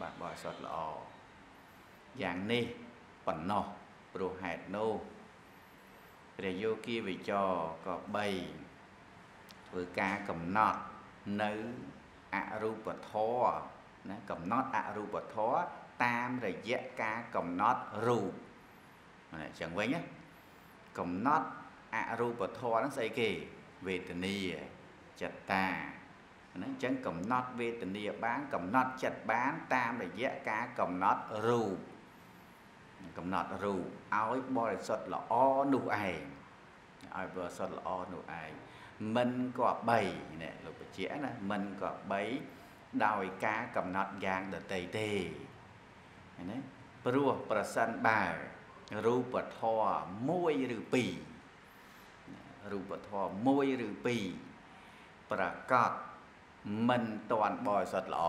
បាទបរិសុទ្ធល្អយ៉ាងនេះប៉ុណ្ណោះព្រោះហេតុនោះព្រះយោគីវិចរក៏3ធ្វើការកំណត់នៅអរូបធម៌ណាកំណត់អរូបធម៌តាមរយៈការកំណត់រូបអញ្ចឹងវិញណាកំណត់ អរូបធម៌ហ្នឹងស្អីគេវេទនាចិត្តតាហ្នឹងអញ្ចឹងកំណត់វេទនាបានកំណត់ចិត្តបានតាមរយៈការកំណត់រូបកំណត់រូបឲ្យបរិសុទ្ធល្អនោះឯងឲ្យបរិសុទ្ធល្អនោះឯងមិនក៏បីនេះលោកបញ្ជាក់ណាមិនក៏បីដោយការកំណត់យ៉ាងដតីទេណាព្រោះប្រសិនបើរូបធម៌មួយឬពី ររូបធម៌មួយឬពីរប្រកបមិនតាន់បរិសុទ្ធល្អ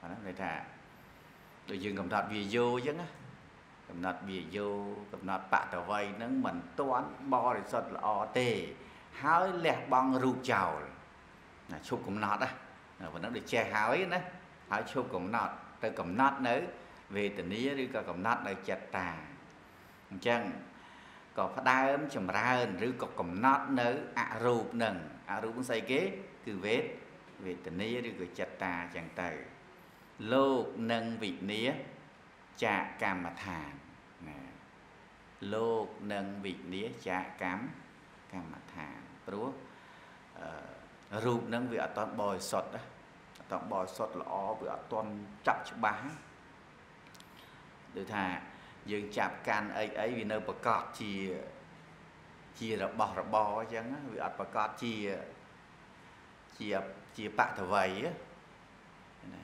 អាហ្នឹងន័យថាដូចយើងកំណត់វាយោអញ្ចឹងណាកំណត់វាយោកំណត់បតវ័យហ្នឹងមិនតាន់បរិសុទ្ធល្អទេ ហើយលះបង់រូបចោលណាឈប់កំណត់ណាប៉ុណ្ណឹងដូចចេះហើយណាហើយឈប់កំណត់ទៅកំណត់នៅវេទនាឬក៏កំណត់នៅចិត្តតាអញ្ចឹង ក៏ផ្ដើមចម្រើនឬក៏កំណត់នៅអរូបនឹងអរូបស្អីគេគឺវេទវេទនាឬក៏ចិត្តតាអញ្ចឹងទៅលោកនឹងវិញ្ញាចាកម្មដ្ឋានណាលោកនឹងវិញ្ញាចាកម្មកម្មដ្ឋានព្រោះរូបនឹងវាអត់តបរិសុទ្ធណាអត់តបរិសុទ្ធល្អវាអត់តចាប់ច្បាស់ដូចថា យើងចាប់កាន់អីអីវានៅប្រកបជាជារបស់របរអញ្ចឹងវាអត់ប្រកបជាជាជាបតវ័យណា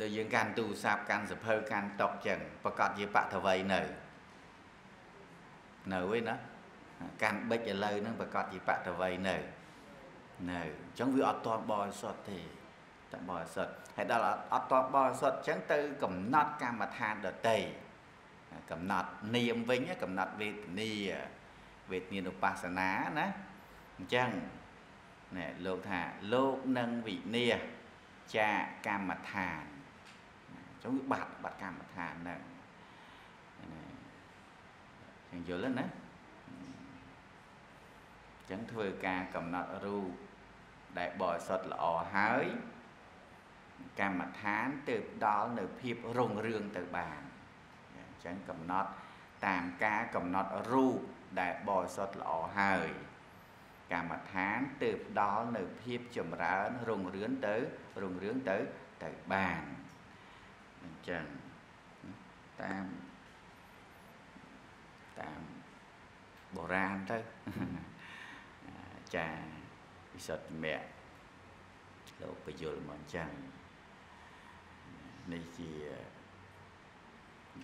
ដូចយើងកាន់ទូរស័ព្ទកាន់សភៅកាន់តុកអញ្ចឹងប្រកបជាបតវ័យនៅនៅឯណាកាន់បិចឥឡូវហ្នឹងប្រកបជាបតវ័យនៅនៅអញ្ចឹងវាអត់តបរិសុទ្ធទេតែបរិសុទ្ធហើយដល់អត់តបរិសុទ្ធអញ្ចឹងទៅកំណត់កម្មដ្ឋានដតី កំណត់នាមវិញកំណត់វេទនាវេទនានុបស្សនាណាអញ្ចឹងណែលោកថាលោកនឹងវិនិច្ឆាកម្មដ្ឋានចង់វាបាត់បាត់កម្មដ្ឋានហ្នឹងចឹងយល់ណាចឹងធ្វើការកំណត់រូបដែលបរិសុទ្ធល្អហើយកម្មដ្ឋានទើបដល់នៅភាពរុងរឿងទៅបានអញ្ចឹងកំណត់តាមការកំណត់រូបដែលបរិសុទ្ធល្អហើយកម្មដ្ឋានទើបដល់នៅភាពចម្រើនរុងរឿងទៅរុងរឿងទៅទៅបានអញ្ចឹងតាមតាមបុរាណទៅចាវិសុទ្ធមគ្គលោកបញ្យល់មកអញ្ចឹងនេះជា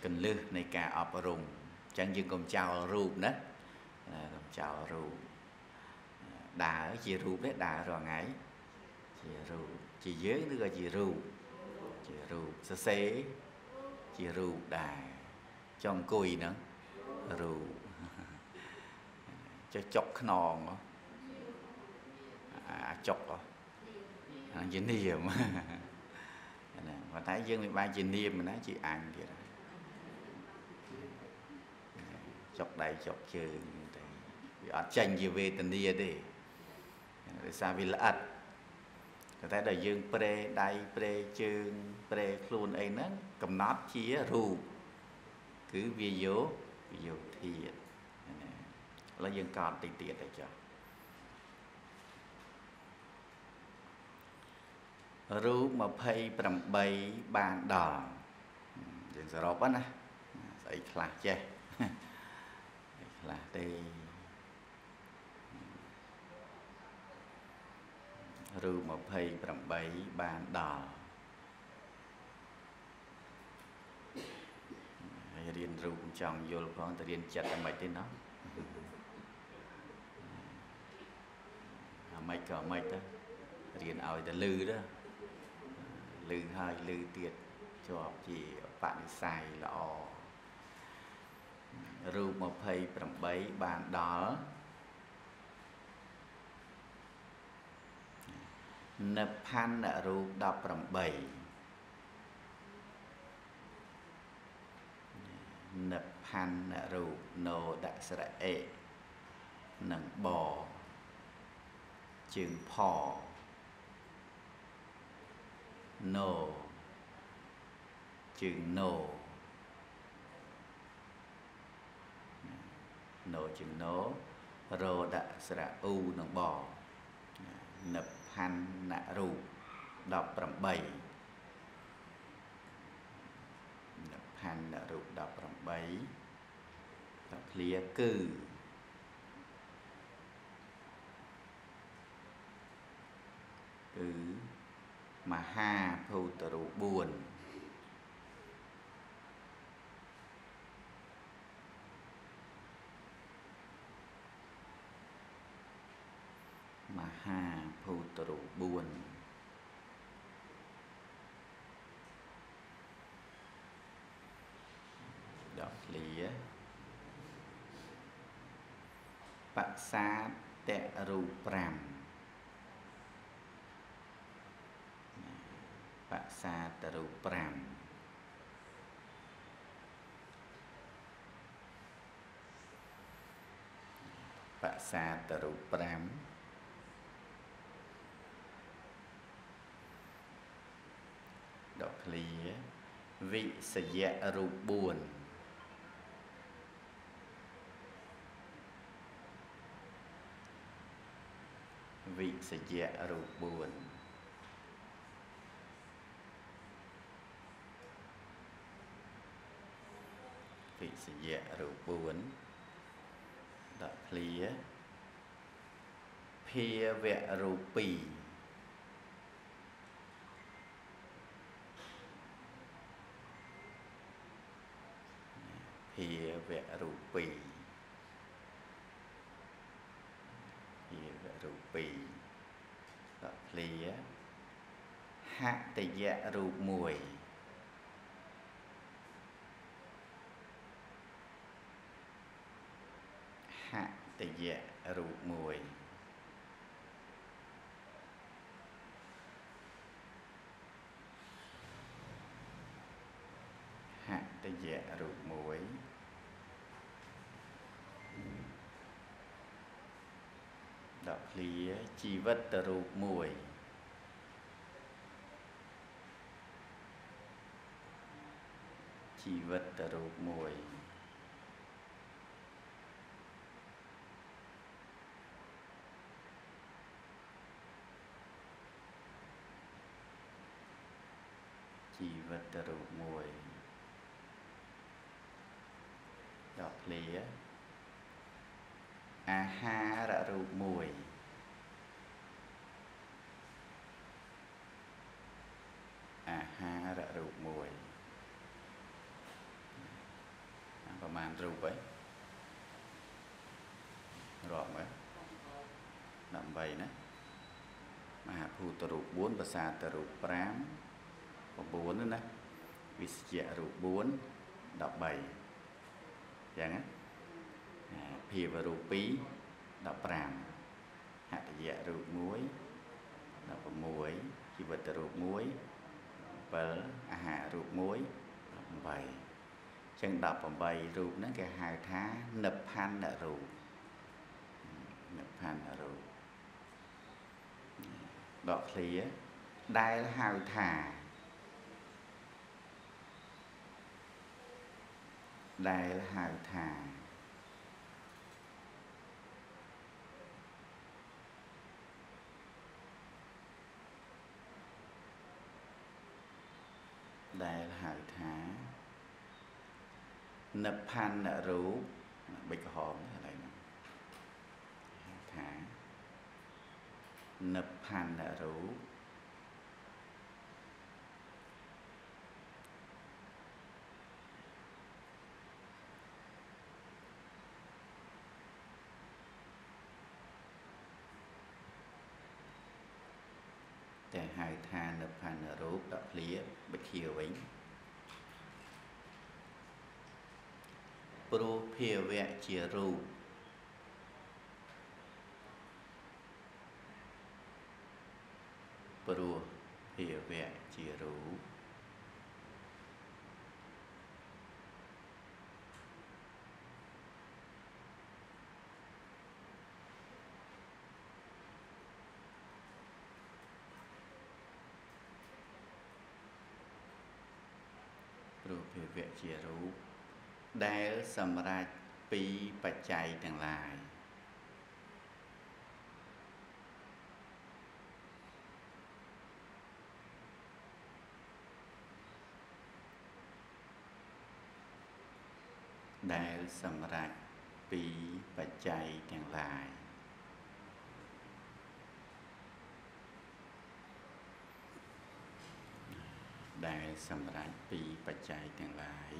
កលឹះនៃការអប់រំអញ្ចឹងយើងកុំចោលរូបណាកុំចោលរូបដើរជារូបទេដើររាល់ថ្ងៃជារូបជាយើងឬក៏ជារូបជារូបសរសេរជារូបដែរចង់អង្គុយហ្នឹងរូបចុះចុកខ្នងអាចុកអាជានាមណាប៉ុន្តែយើងមិនបានជានាមណាជាអញទៀត ចុកដៃចុកជើងតែវាអត់ចាញ់ជាវេទនាទេដោយសារវាល្អិតតែដល់យើងប្រេដៃប្រេជើងប្រេខ្លួនអីហ្នឹងកំណត់ជារូបគឺវាយោវាយោធាតណាឥឡូវយើងកត់តិចទៀតទៅចុះរូប28បានដល់យើងសរុបណាស្អីខ្លះចេះស្អី ខ្លះទេរូប28បានដល់ហើយរៀនរូបចង់យល់ផងទៅរៀនចិត្តតែមិនទេណោះអាមិនក៏មិនទៅរៀនឲ្យតែលឺទៅលឺហើយលឺទៀតជាប់ជាបនិស័យល្អ រូប28បានដល់និព្វានរូប18និព្វានរូបណូដស្រៈអេនិងបជើងផណូជើងណូ ណូជើងណូរោដស្រៈអ៊ូនិងបនិព្ខណ្ឌរូប18និព្ខណ្ឌរូប18តឃ្លាគឺគឺមហាភូតរូប4 មហាភូតរូប4ដល់ឃ្លាបសាតរូប5បសាតរូប5បសាតរូប5 ដកឃ្លាវិសយៈរូប4វិសយៈរូប4វិសយៈរូប4ដកឃ្លាភាវៈរូប2ភា វៈរូប2ភាវៈរូប2តឃ្លាហតយៈរូប1ហតយៈរូប1ហតយៈរូប កភ្លាជីវិតទៅរូបមួយជីវិតទៅរូបមួយជីវិតទៅរូបមួយដល់ភ្លា អាហាររូបមួយអាហាររូបមួយប្រហែលរូបហើយរាប់មើល18ណាមហាភូតរូប4ភាសាតរូប5 9ណាវិស្យរូប4 13យ៉ាងណា ភាវរូប2 15ហតយៈរូប1 16ជីវិតរូប1 7អាហាររូប1 8ចឹង18រូបហ្នឹងគេហៅថានិព្វានរូបនិព្វានរូបដកឃ្លាដែលហៅថាដែលហៅថា ដែលហៅថានិព្វានរូបបិចក្រហមកន្លែងហ្នឹងហៅថានិព្វានរូបតែហៅថា និព្វានរូបដកឃ្លាបិធាវិញព្រោះភាវៈជារូបព្រោះភាវៈជារូបរូបភា វៈជារូបដែលសម្រាប់ពីបច្ច័យទាំងឡាយដែលសម្រាប់ពីបច្ច័យទាំងឡាយ ដែលសម្រាប់ពីបច្ច័យទាំងឡាយ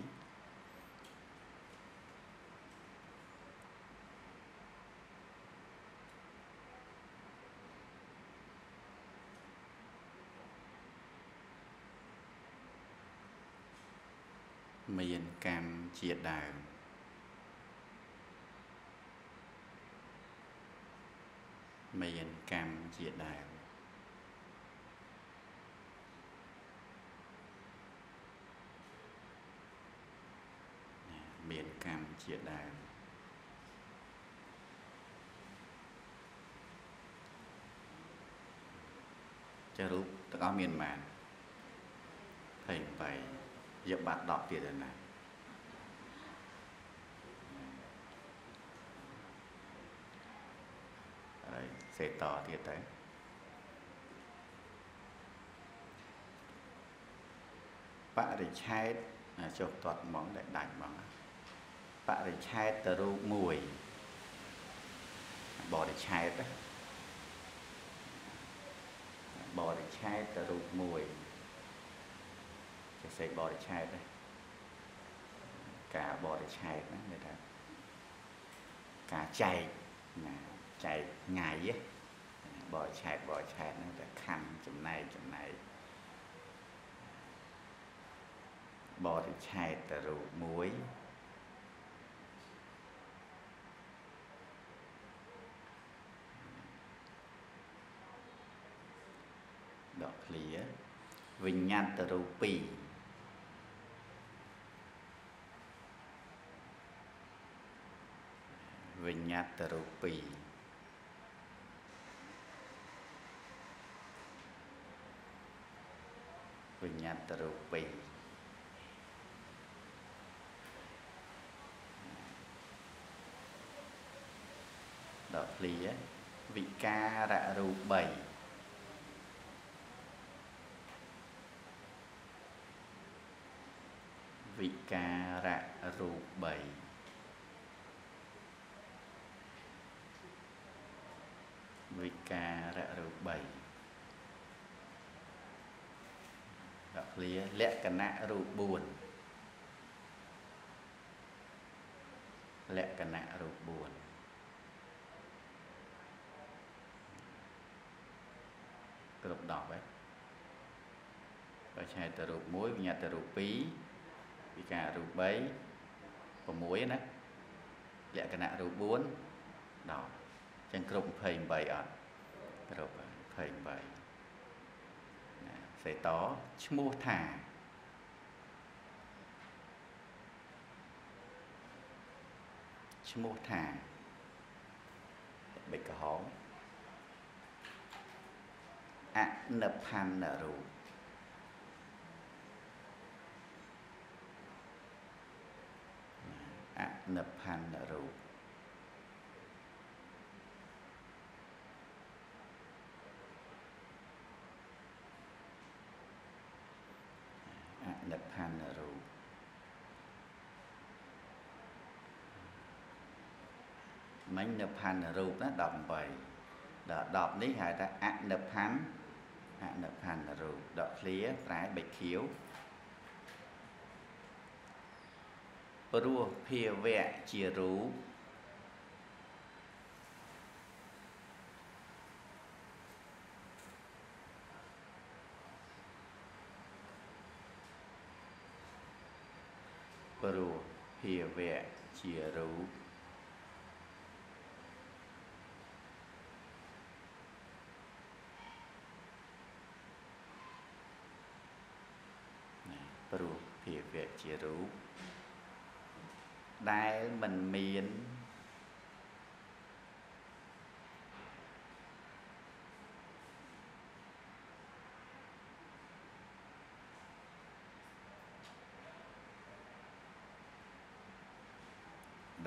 មានកម្មជាដើមមានកម្មជាដើមមានកម្ម ជាដើមចារូបទាំងអស់មានប៉ុន្មាន28យកបាត់10ទៀតហើយណាហើយសេតទៀតទៅបរិឆេទចុះតត់ហ្មងដែលដាច់ហ្មង បរិឆេទទៅរូបមួយបរិឆេទបរិឆេទទៅរូបមួយចេះសេចបរិឆេទការបរិឆេទហ្នឹងគេថាការចែកណាចែកថ្ងៃបរិឆេទបរិឆេទហ្នឹងតែខណ្ឌចំណែកចំណែកបរិឆេទទៅរូបមួយ ភ្លាវិញ្ញាតរូបីវិញ្ញាតរូបីវិញ្ញាតរូបីដល់ភ្លាវិការៈរូបី វិការៈរូប3វិការៈរូប3ដល់ឃ្លាលក្ខណៈរូប4លក្ខណៈរូប4គ្រប់10ហើយបើឆែកទៅរូប1វិញ្ញាតទៅរូប2 វិការរូប3 6ណាលក្ខណៈរូប4 10ចឹងគ្រប់28អត់គ្រប់28ណាសេតឈ្មោះថាឈ្មោះថាបិក្រហមអនិផានរូប អនិផានរូបអនិផានរូបមិញនិផានរូបណា18ដល់10នេះហៅថាអនិផានអនិផានរូបដកឃ្លាប្រែបិខៀវ ព្រោះភាវៈជារូបព្រោះភាវៈជារូបព្រោះភាវៈជារូប ដែលមិនមាន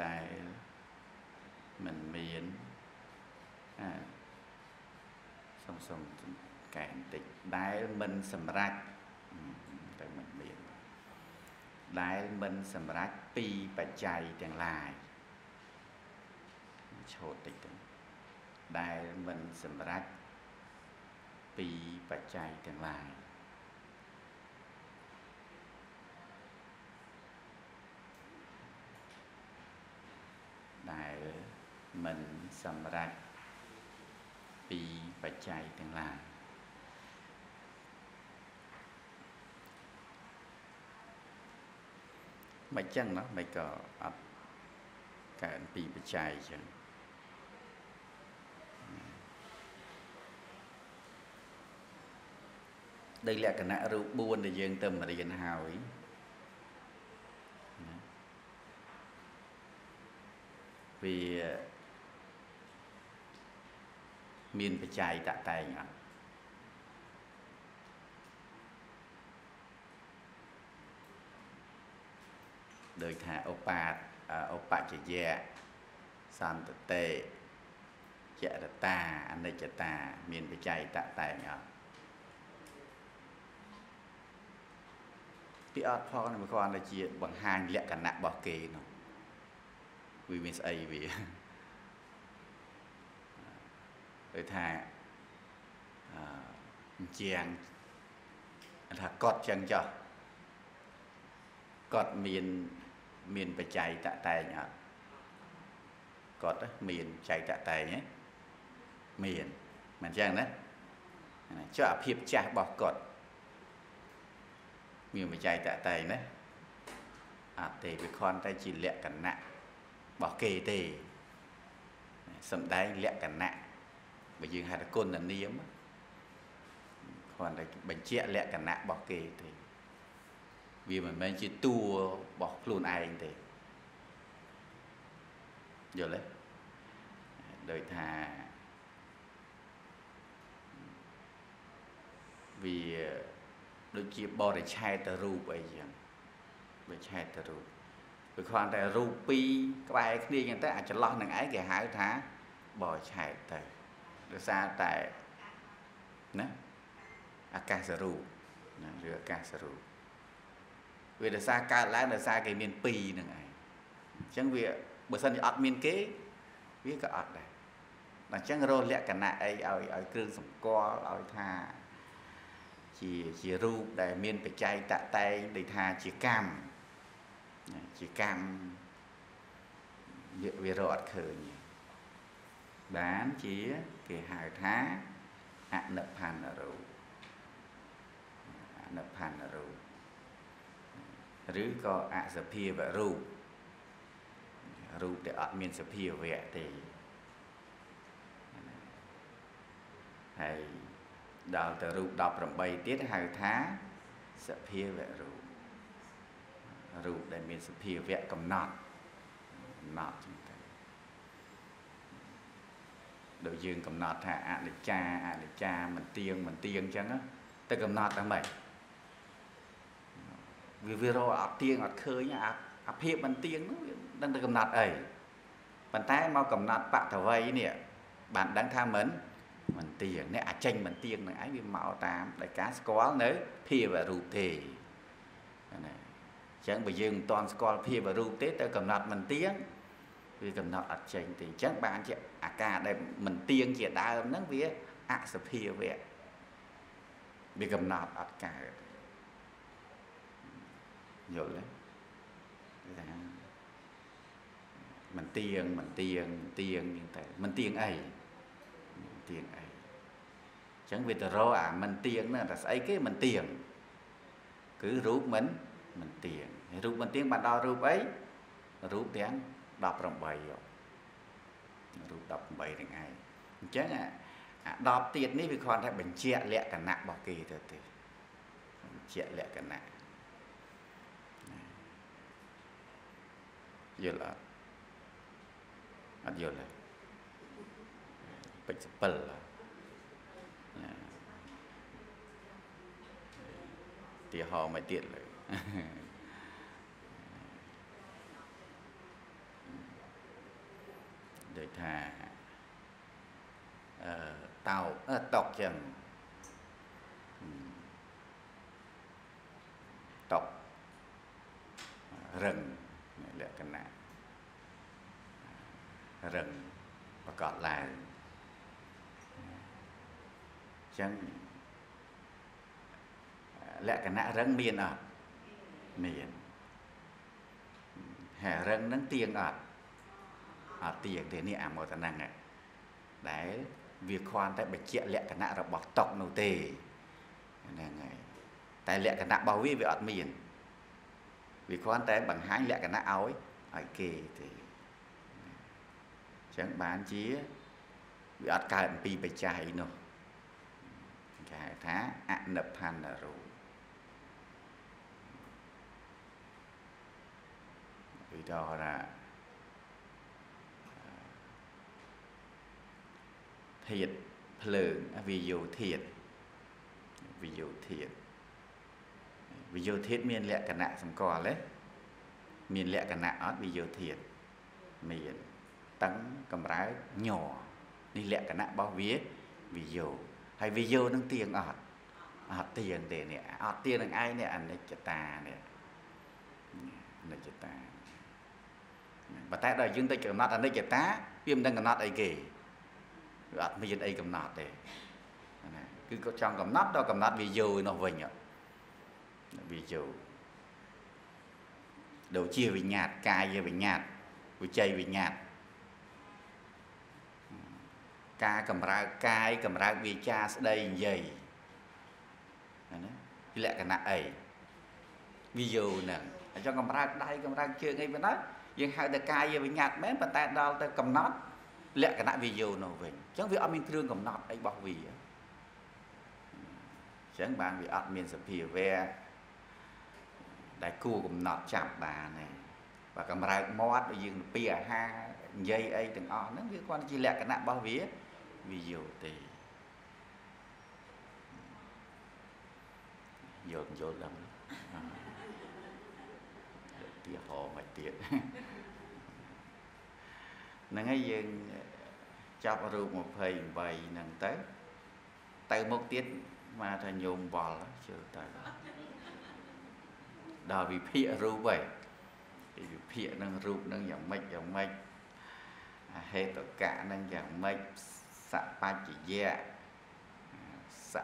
ដែលមិនមានអាសុំសុំកែបន្តិចដែលមិនសម្រេចតែមិនមាន ដែលមិនសម្រេចពីបច្ច័យទាំងឡាយឈោតតិចទៅដែលមិនសម្រេចពីបច្ច័យទាំងឡាយដែលមិនសម្រេចពីបច្ច័យទាំងឡាយ មិនចឹងណាមិនក៏អត់កើនពីបច្ច័យចឹងដោយលក្ខណៈរូប4ដែលយើងទៅរៀនហើយវាមានបច្ច័យតតែងអត់ ដោយថាឧបាទឧបច្ចយៈសន្តតេចរតាអនិច្ចតា មានបច្ច័យតតែងអត់ពីអត់ផងនេះមិនគ្រាន់តែជាបង្ហាញលក្ខណៈរបស់គេនោះវាមានស្អីវាដូចថាអឺអញ្ចឹងថាកត់ចឹងចុះគាត់មាន មានបច្ច័យតតែងអត់គាត់មានបច្ច័យតតែងហ៎មានមិនអញ្ចឹងណាចុះអាភាពចាស់របស់គាត់មានបច្ច័យតតែងណាអត់ទេវាខនតែជាលក្ខណៈរបស់គេទេសំដែងលក្ខណៈបើយើងហៅថាគុណនាមគ្រាន់តែបញ្ជាក់លក្ខណៈរបស់គេទេ វាមិនមែនជាតួរបស់ខ្លួនឯងទេយល់ទេដោយថាវាដូចជាបរិឆេទរូបអីចឹងបរិឆេទរូបវាគ្រាន់តែរូបពីរក្បែរគ្នាចឹងទៅអាចន្លោះនឹងឯងគេហៅថាបោឆែកទៅដោយសារតែណាអាកាសរូបណាឬអាកាសរូប វាដោយសារកើតឡើងដោយសារគេមាន2ហ្នឹងឯងអញ្ចឹងវាបើសិនជាអត់មានគេវាក៏អត់ដែរអញ្ចឹងរកលក្ខណៈអីឲ្យឲ្យគ្រឿងសម្គាល់ឲ្យថាជាជារូបដែលមានបច្ច័យតតែងដូចថាជាកម្មជាកម្មវារកអត់ឃើញបានជាគេហៅថាអនិព្វានរូបអនិព្វានរូប ឬក៏អសភាវរូបរូបដែលអត់មានសភាវៈទេហើយដល់ទៅរូប18ទៀតហៅថាសភាវៈរូបរូបដែលមានសភាវៈកំណត់កំណត់ចឹងទៅដូចយើងកំណត់ថាអនិច្ចាអនិច្ចាមិនទៀងមិនទៀងចឹងទៅកំណត់ដល់ម៉េច វាវារកអត់ទៀងអត់ឃើញអាអាភាពមិនទៀងនោះដឹងទៅកំណត់អីប៉ុន្តែមកកំណត់បតវ័យនេះបានដឹងថាមិនមិនទៀងនេះអាចចេញមិនទៀងនឹងឯងវាមកតាមដោយការស្គាល់នៅភាវរូបទេណាអញ្ចឹងបើយើងមិនទាន់ស្គាល់ភាវរូបទេទៅកំណត់មិនទៀងវាកំណត់អត់ចេញទេអញ្ចឹងបានជាអាការដែលមិនទៀងជាដើមហ្នឹងវាអសភាវៈវាកំណត់អត់កើត យល់ទេថាមិនទៀងមិនទៀងទៀងហ្នឹងតែមិនទៀងអីទៀងអីអញ្ចឹងវាទៅរកអាមិនទៀងហ្នឹងតែស្អីគេមិនទៀងគឺរូបមិនមិនទៀងហើយរូបមិនទៀងបានដល់រូបអីរូបទាំង18រូប18ហ្នឹងឯងអញ្ចឹងអា10ទៀតនេះវាគ្រាន់តែបញ្ជាក់លក្ខណៈរបស់គេទៅទេបញ្ជាក់លក្ខណៈ យល់អត់អត់យល់ទេពេជ្រសពិលទីហោមកទៀតលើដូចថាអឺតោតុកចឹងតុករឹង លក្ខណៈរឹងប្រកបឡើងចឹងលក្ខណៈរឹងមានអត់មានហើយរឹងនឹងទៀងអត់អត់ទៀងទេនេះអាមតនឹងដែលវាគ្រាន់តែបញ្ជាក់លក្ខណៈរបស់តុកនោះទេហ្នឹងហើយតែលក្ខណៈរបស់វាវាអត់មាន វាគ្រាន់តែបង្ហាញលក្ខណៈឲ្យឲ្យគេទេអញ្ចឹងបានជាវាអត់កើតអំពីបច្ច័យនោះគេហៅថាអនិព្វានរូបវិដរាធាតភ្លើងវិយោធាតវិយោធាត វិយោធាតមានលក្ខណៈសម្គាល់ទេមានលក្ខណៈអត់វិយោធាតមានតឹងកម្រើកញ័រនេះលក្ខណៈរបស់វាវិយោហើយវិយោនឹងទៀងអត់អត់ទៀងទេនេះអត់ទៀងនឹងឯងនេះអនិច្ចតានេះអនិច្ចតាប៉ុន្តែដល់យើងទៅកំណត់អនិច្ចតាវាមិនដឹងកំណត់អីគេវាអត់មានអីកំណត់ទេណាគឺគាត់ចង់កំណត់ដល់កំណត់វាយោនោះវិញ វាយោដូចជាវិញ្ញាតកាយវិញ្ញាតវិជ័យវិញ្ញាតការកម្រើកកាយកម្រើកវាចាស្ដីនិយាយណាលក្ខណៈអីវាយោហ្នឹងអញ្ចឹងកម្រើកដៃកម្រើកជើងអីប៉ុណ្ណាយើងហៅតែកាយវិញ្ញាតមែនប៉ុន្តែដល់ទៅកំណត់លក្ខណៈវាយោនោះវិញអញ្ចឹងវាអត់មានគ្រឿងកំណត់អីរបស់វាអញ្ចឹងបានវាអត់មានសភាវៈ ដែលគួរកំណត់ចាប់បានទេបើកម្រើកមាត់យើងពីអាហារនិយាយអីទាំងអស់ហ្នឹងវាគ្រាន់ជាលក្ខណៈរបស់វាវាយល់ទេយល់យល់ដឹងទីហោមកទៀតហ្នឹងហើយយើងចាប់រូប28ហ្នឹងទៅទៅមុខទៀតមកថាញោមវល់ជឿទៅ ដល់វិភាគរូបហើយវិភាគនឹងរូបនឹងយ៉ាងម៉េចយ៉ាងម៉េចអហេតុកៈនឹងយ៉ាងម៉េចសបច្ចយៈស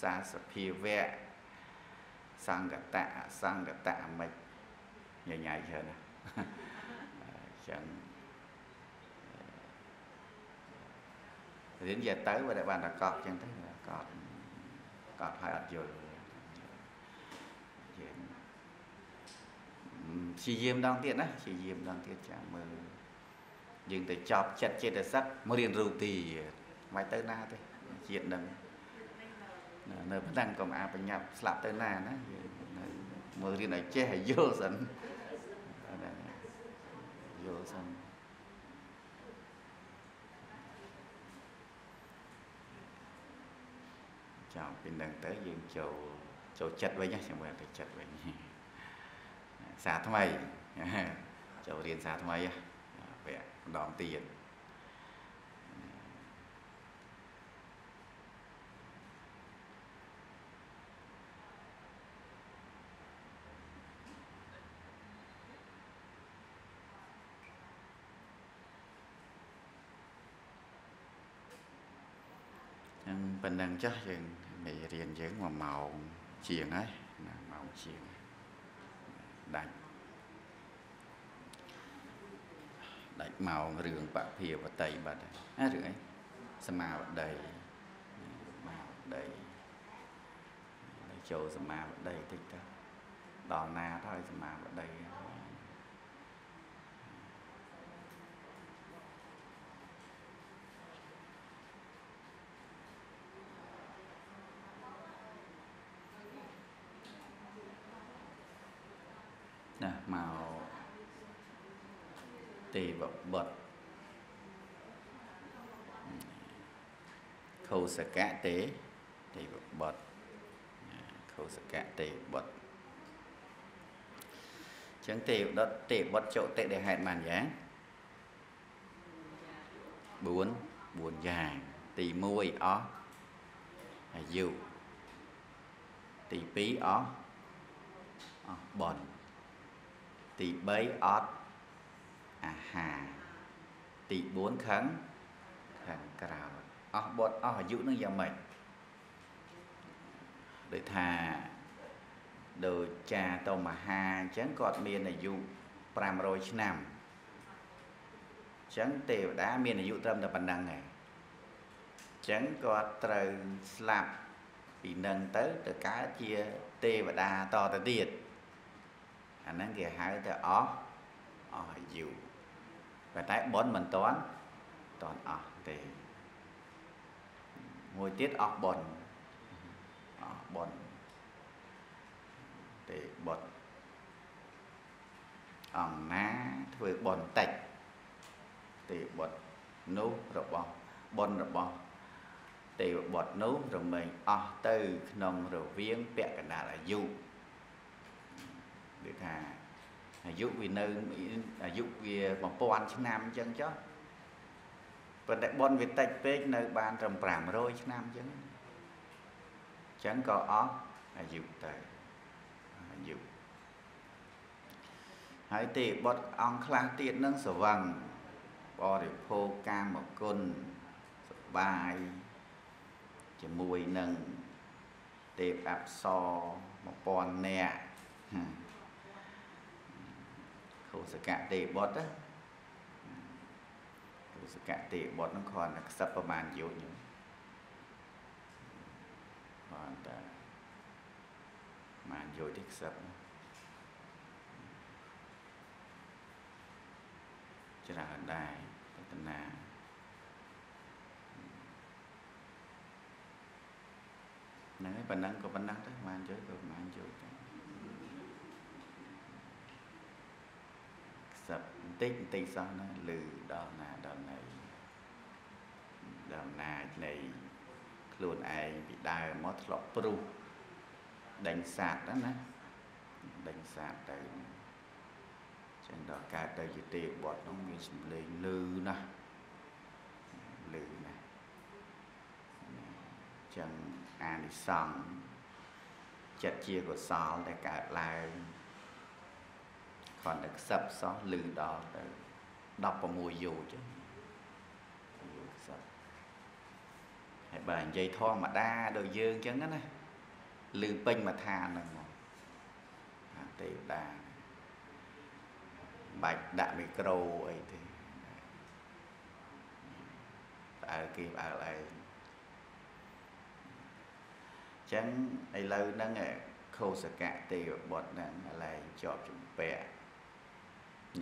សាសភាវៈសង្កតៈអសង្កតៈម៉េចញញ៉ៃច្រើនណាចឹងរៀនយកទៅបើតែបានតែកប់ចឹងទៅកប់កប់ហើយអត់យល់យើង ព្យាយាមដងទៀតណាព្យាយាមដងទៀតចាំមើលយើងទៅចប់ចិត្តចិត្តសឹកមករៀនរូបទីមិនទៅណាទេជាតិនឹងនៅប៉ុណ្ណឹងកុំអាបញ្ញាប់ស្លាប់ទៅណាណាយើងមើលរៀនឲ្យចេះឲ្យយល់សិនយល់សិនចាំពីនឹងទៅយើងចូលចូលចិត្តវិញចាំមើលទៅចិត្តវិញ សាថ្មីចូលរៀនសាថ្មីវគ្គម្ដងទៀតប៉ុណ្ណឹងចុះយើងមេរៀនយើង1ម៉ោងជាងហើយណាម៉ោងជាង ដាច់ដាច់ម៉ោងរឿងបភាវតីបាត់ហើយរឿងអីសមាវតីសមាវតីចូលសមាវតីតិចទៅដល់ណាទៅសមាវតីណាមកទេវ បុត្រខោសកៈទេទេវបុត្រខោសកៈទេវបុត្រចឹងទេវដុតទេវបុត្រចុតិដែលហេតុបានយ៉ាង4 4យ៉ាងទី1អស់អាយុទី2អស់អស់បន់ទី3អត់អាហារ ទី4ខឹងខាងក្រៅអស់បត់អស់អាយុនឹងយ៉ាងម៉េចដូចថាដូចចាតមហាអញ្ចឹងគាត់មានអាយុ500ឆ្នាំអញ្ចឹងទេវតាមានអាយុត្រឹមតែប៉ុណ្ណឹងឯងអញ្ចឹងគាត់ត្រូវស្លាប់ពីនឹងទៅទៅកើតជាទេវតាតទៅទៀតអាហ្នឹងគេហៅថាអស់អស់អាយុ ប៉ុន្តែបនមិនតាន់តាន់អស់ទេមួយទៀតអស់បនអស់បនទេបនអង្គណាធ្វើបនតិចទេបននោះរបស់បនរបស់ទេវបុត្រនោះរមែងអស់ទៅក្នុងរវាងពាក់កណ្ដាលអាយុគឺថា អាយុវានៅអាយុវា1000ឆ្នាំអញ្ចឹងចុះប៉ុន្តែប៉ុនវាតិចពេកនៅបានត្រឹម500ឆ្នាំអញ្ចឹងអញ្ចឹងក៏អស់អាយុទៅអាយុហើយទេបុតអង្គខ្លះទៀតនឹងសវឹងបរិភោគកាមគុណសបាយជាមួយនឹងទេពអប្សរ1000នាក់ គោសកៈទេបុតគោសកៈទេបុតនឹងគ្រាន់តែខ្សឹបប្រមាណយោជន៍បានតែប្រមាណយោជន៍ទេខ្សឹបច្រើនដែរបតនាហ្នឹងហើយប៉ុណ្ណឹងក៏ប៉ុណ្ណឹងទៅប្រហែលយោជន៍ក៏ប្រហែលយោជន៍ដែរសឹក បន្តិចបន្តិចសោះណាលឺដល់ណាដល់ណីដល់ណានៃខ្លួនឯងពីដើមមកធ្លាប់ព្រុសដេញសាតណាដេញសាតទៅចឹងដល់កើតទៅជាទេវបុត្រនោះមានសម្លេងលឺណាស់លឺណាចឹងអានិសង្ឃចិត្តជាកុសលដែលកើតឡើង គ្រាន់តែខ្សឹបសោះលឺដល់ទៅ16យោជយោខ្សឹបហើយបើនិយាយធម្មតាដូចយើងចឹងណាលឺពេញមួយឋានហ្នឹងមកទេវតាបាច់ដាក់មីក្រូអីទេផ្អើគេផ្អើឯងចឹងឥឡូវហ្នឹងខោសកៈទេវបុត្រហ្នឹងឥឡូវជាប់ជំពាក់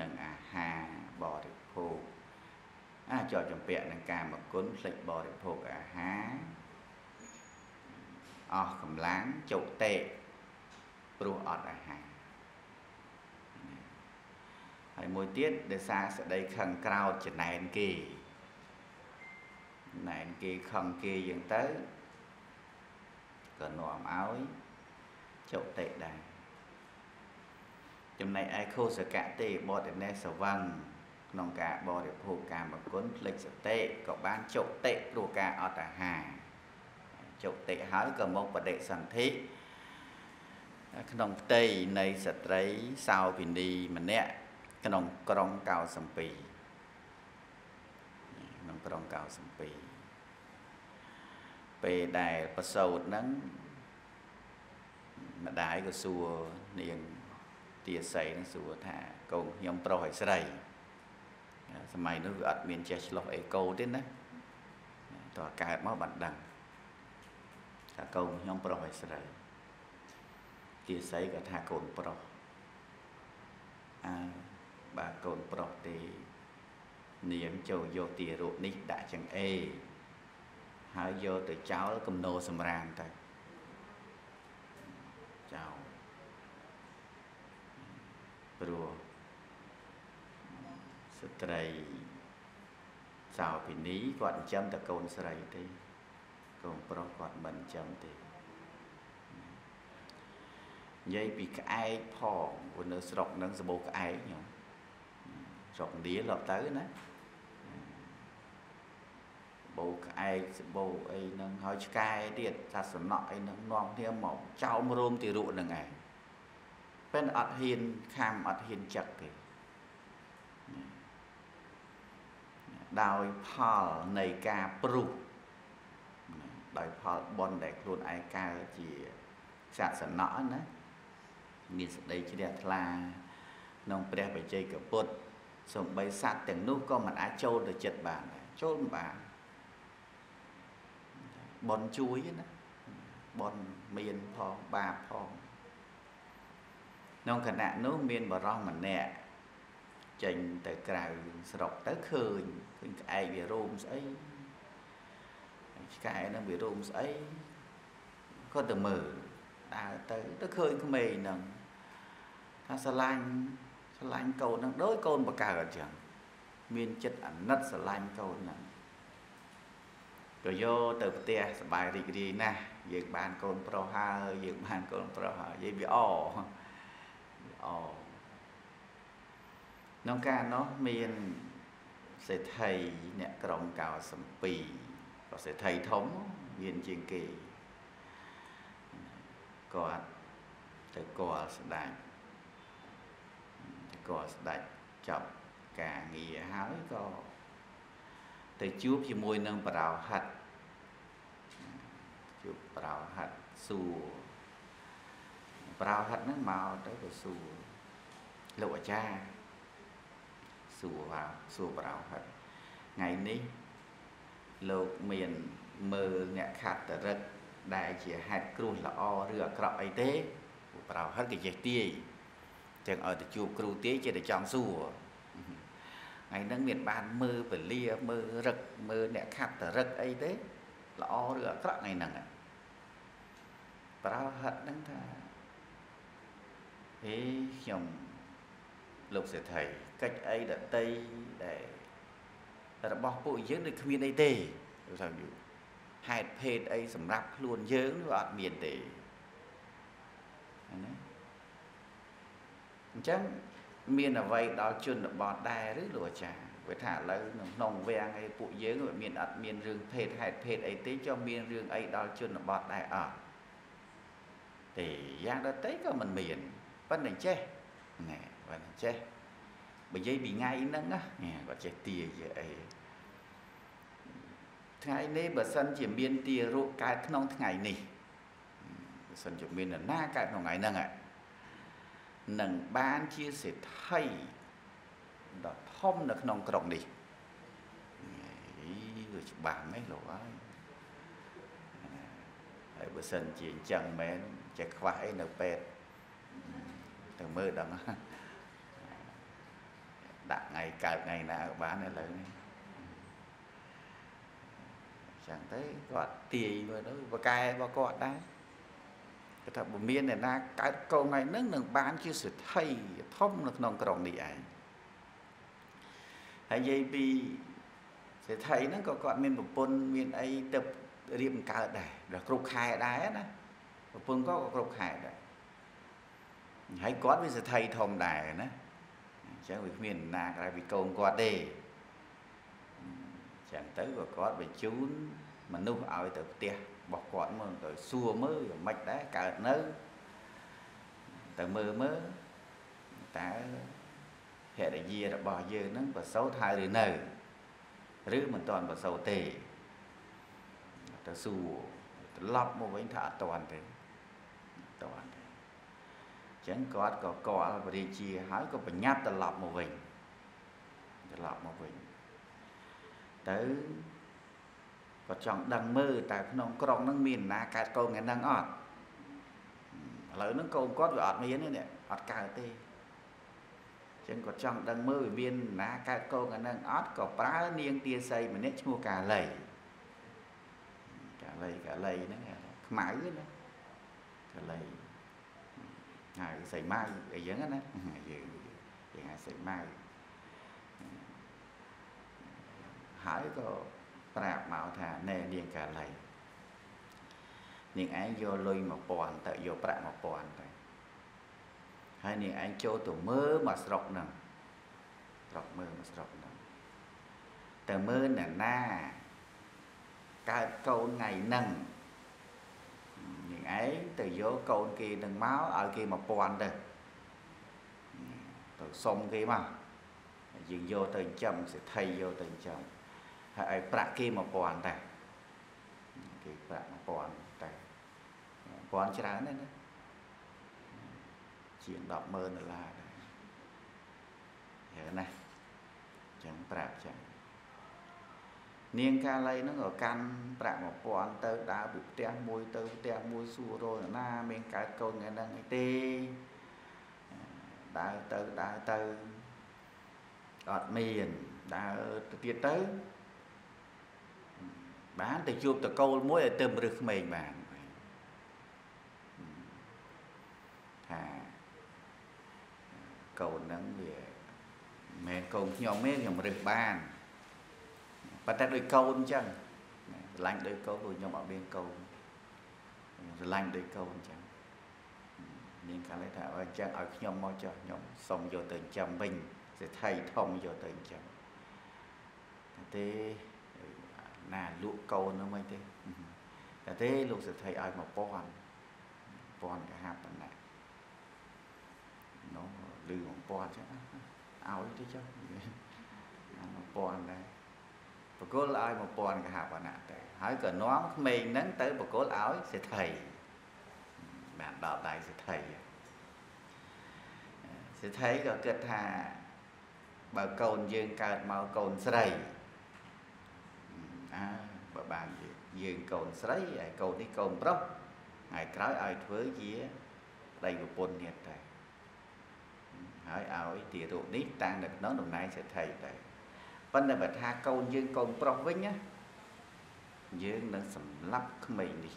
នឹងអាហារបរិភោគអាចជាប់ជំពាក់នឹងកាមគុណផ្លេចបរិភោគអាហារអស់កម្លាំងចុតេព្រោះអត់អាហារហើយមួយទៀតដោយសារសដីខឹងក្រោតចំណែនគេណែនគេខឹងគេយ៉ាងទៅក៏នាំឲ្យចុតិដែរ ចំណែកឯខោសកៈទេបតនេសវੰក្នុងការបរិភោគកាមគុណផ្លេចសតិក៏បានចុតិព្រោះការអត់អាហារចុតិហើយក៏មកបដិសន្ធិក្នុងផ្ទៃនៃស្ត្រីសោភិនីម្នាក់ក្នុងក្រុងកៅសំពីក្នុងក្រុងកៅសំពីពេលដែលប្រសូតហ្នឹងម្ដាយក៏សួរនាង ទាស័យនឹងសួរថាកូនខ្ញុំប្រុសហើយស្រីសម័យនោះវាអត់មានចេះឆ្លោះអេកូទេណាតើកើតមកបានដឹងថាកូនខ្ញុំប្រុសហើយស្រីទាស័យក៏ថាកូនប្រុសអើបាទកូនប្រុសទេនាងចូលយកទារកនេះដាក់ចង្អេរហើយយកទៅចោលគំនោសម្រាមទៅចោល ព្រោះស្ត្រីសោភិនីគាត់ចិញ្ចឹមតែកូនស្រីទេកូនប្រុសគាត់មិនចិញ្ចឹមទេនិយាយពីក្អែកផងព្រោះនៅស្រុកនឹងសបោក្អែកខ្ញុំស្រុកឥណ្ឌាលប់ទៅណាបោក្អែកសបោអីហ្នឹងហើយឆ្កែទៀតសាសនៈអីហ្នឹងនាំគ្នាមកចោលរោមទីរុហ្នឹងឯង ប៉ិនអត់ហ៊ានខំអត់ហ៊ានចឹកទេដោយផលនៃការព្រុសដោយផលបុណ្យដែលខ្លួនឯងកើតជាសាសនៈណាមានសេចក្តីជ្រះថ្លាក្នុងព្រះបច្ចេកពុទ្ធសំបីសត្វទាំងនោះក៏មិនអាចចូលទៅចិត្តបានដែរចូលមិនបានបនជួយណាបនមានផងបាបផង ក្នុងគណៈនោះមានបរោះម្នាក់ចេញទៅក្រៅស្រុកទៅឃើញឃើញក្អែកវារោមស្អីឆ្កែនឹងវារោមស្អីគាត់ទៅមើលដើរទៅទៅឃើញក្មេងហ្នឹងថាស្រឡាញ់ស្រឡាញ់កូនហ្នឹងដូចកូនបកើតអញ្ចឹងមានចិត្តអាណិតស្រឡាញ់កូនហ្នឹងក៏យកទៅផ្ទះសบายរីករាយណាស់យើងបានកូនប្រុសហើយយើងបានកូនប្រុសហើយនិយាយវាអ អក្នុងការនោះមានសេដ្ឋីអ្នកក្រុងកោសំពីក៏សេដ្ឋីធំមានជាងគេគាត់ទៅគាល់ស្ដេចក៏ស្ដេចចាប់ការងារហើយក៏ទៅជួបជាមួយនឹងបរោហិតជួបបរោហិតសួរ បរោហិតហ្នឹងមកទៅក៏សួរលោកអាចារ្យសួរថាសួរបរោហិតថ្ងៃនេះលោកមានមើលអ្នកខត្តរិទ្ធដែលជាហេតុគ្រោះល្អឬអាក្រក់អីទេបរោហិតក៏ចេះទាយចឹងឲ្យទៅជួបគ្រូទាយជាតែចង់សួរថ្ងៃហ្នឹងមានបានមើលពលាមើលរឹកមើលអ្នកខាត់តរឹកអីទេល្អឬអាក្រក់ថ្ងៃហ្នឹងប្រោហិតហ្នឹងថា ហេខ្ញុំលោកសេដ្ឋីកិច្ចអីដតីដែលរបស់ពួកយើងដូចគ្មានអីទេលោកថាយូហេតុភេទអីសម្រាប់ខ្លួនយើងវាអត់មានទេណាអញ្ចឹងមានអ្វីដល់ជនបទដែរឬលោកអាចារ្យវាថាឥឡូវក្នុងវាំងអីពួកយើងវាមានអត់មានរឿងភេទហេតុភេទអីទេចុះមានរឿងអីដល់ជនបទដែរអត់ទេយ៉ាងដទៃក៏មិនមាន ប៉ុន្តែចេះណែប៉ុន្តែចេះបើនិយាយពីថ្ងៃហ្នឹងណាគាត់ចេះទាជាអីថ្ងៃនេះបើសិនជាមានទារកកើតក្នុងថ្ងៃនេះបើសិនជាមាននរណាកើតក្នុងថ្ងៃហ្នឹងនឹងបានជាសេដ្ឋីដ៏ធំនៅក្នុងក្រុងនេះអីវាច្បាស់មែនលោកអើយហើយបើសិនជាអញ្ចឹងមែនចេះខ្វះអីនៅពេទ្យ ទៅមើលដឹងដាក់ថ្ងៃកើតថ្ងៃណាក៏បានឥឡូវនេះចឹងទៅគាត់ទាយមើលទៅបកែរបស់គាត់ដែរគាត់ថាបើមានអ្នកណាកើតកូនថ្ងៃហ្នឹងនឹងបានជាសិទ្ធិធំនៅក្នុងក្រុងនេះឯងហើយនិយាយពីសេដ្ឋីហ្នឹងក៏គាត់មានប្រពន្ធមានអីទៅរៀបកើតដែរដល់គ្រប់ខែដែរណាប្រពន្ធក៏គ្រប់ខែដែរ ហើយគាត់វាសេដ្ឋីធំដែរណាអញ្ចឹងវាគ្មានណាក្រៅពីកូនគាត់ទេអញ្ចឹងទៅក៏គាត់បញ្ជូនមនុស្សឲ្យទៅផ្ទះរបស់គាត់មើលទៅសួរមើលយ៉ាងម៉េចដែរកើតនៅទៅមើលមើលតើភរិយារបស់យើងនឹងប្រសូតហើយឬនៅឬមិនទាន់ប្រសូតទេទៅសួរត្រឡប់មកវិញថាអត់ទាន់ទេអត់ទាន់ទេអញ្ចឹងគាត់ក៏កល់បរិជាហើយក៏បញ្ញត្តិត្រឡប់មកវិញត្រឡប់មកវិញទៅគាត់ចង់ដឹងមើលតើក្នុងក្រុងហ្នឹងមានណាកើតកូនថ្ងៃហ្នឹងអត់ឥឡូវហ្នឹងកូនគាត់វាអត់មានទេនេះអត់កើតទេចឹងគាត់ចង់ដឹងមើលមានណាកើតកូនអានឹងអត់ក៏ប្រើនាងទាសីម្នាក់ឈ្មោះកាលីកាលីកាលីហ្នឹងខ្មៅណាកាលី ហើយសៃម៉ៅអីចឹងណាយើងយើងហៅសៃម៉ៅហើយក៏ប្រាប់មកថាណែនាងកាលីនាងឯងយកលុយ1000ទៅយកប្រាក់1000ទៅហើយនាងឯងចូលទៅមើលមកស្រុកហ្នឹងស្រុកមើលមកស្រុកហ្នឹងទៅមើលអ្នកណាកើតកូនថ្ងៃហ្នឹង នាងឯងទៅយកកូនគេនឹងមកឲ្យគេ1000ទៅទៅសុំគេមកយើងយកទៅចិញ្ចឹមសេដ្ឋីយកទៅចិញ្ចឹមហើយឲ្យប្រាក់គេ1000តែគេប្រាក់1000តែ1000ច្រើនណាស់ណាជាង100,000ដុល្លារដែរហ្នឹងណាចឹងប្រាប់ចឹង នាងកាលីហ្នឹងក៏កាន់ប្រាក់1000ទៅដើរពីផ្ទះមួយទៅផ្ទះមួយសួររកណាមានកើតកូនថ្ងៃហ្នឹងអីទេដើរទៅដើរទៅអត់មានដើរទៅទៀតទៅបានទៅជួបតកូលមួយឲ្យទៅរឹសក្មេងបានកូនហ្នឹងវាមិនមែនកូនខ្ញុំទេខ្ញុំរឹសបាន ប៉ុន្តែដូចកូនអញ្ចឹងស្រឡាញ់ដូចកូនដូចខ្ញុំអត់មានកូនស្រឡាញ់ដូចកូនអញ្ចឹងនាងកាលថាអញ្ចឹងឲ្យខ្ញុំមកចុះខ្ញុំសុំយកទៅចិញ្ចឹមវិញសេដ្ឋីធំយកទៅចិញ្ចឹមទេណាលក់កូននោះមិនទេតែទេលោកសេដ្ឋីឲ្យ1000 1000កហាប៉ុណ្ណានោះលឺបំពាត់ចឹងឲ្យទៅចុះអា1000ដែរ បកគលឲ្យ1000កហបណៈទៅហើយក៏នាំក្មេងហ្នឹងទៅបកគលឲ្យសេដ្ឋីបានដល់ដៃសេដ្ឋីសេដ្ឋីក៏គិតថាបើកូនយើងកើតមកកូនស្រីអើបើបានយើងកូនស្រីហើយកូននេះកូនប្រុសហើយក្រោយឲ្យធ្វើជាប្តីប្រពន្ធទៀតតែហើយឲ្យទារកនេះតាំងនៅក្នុងតំណែងសេដ្ឋីទៅ ប៉ុន្តែបើថាកូនយើងកូនប្រុសវិញណាយើងនឹងសម្លាប់ក្មេងនេះ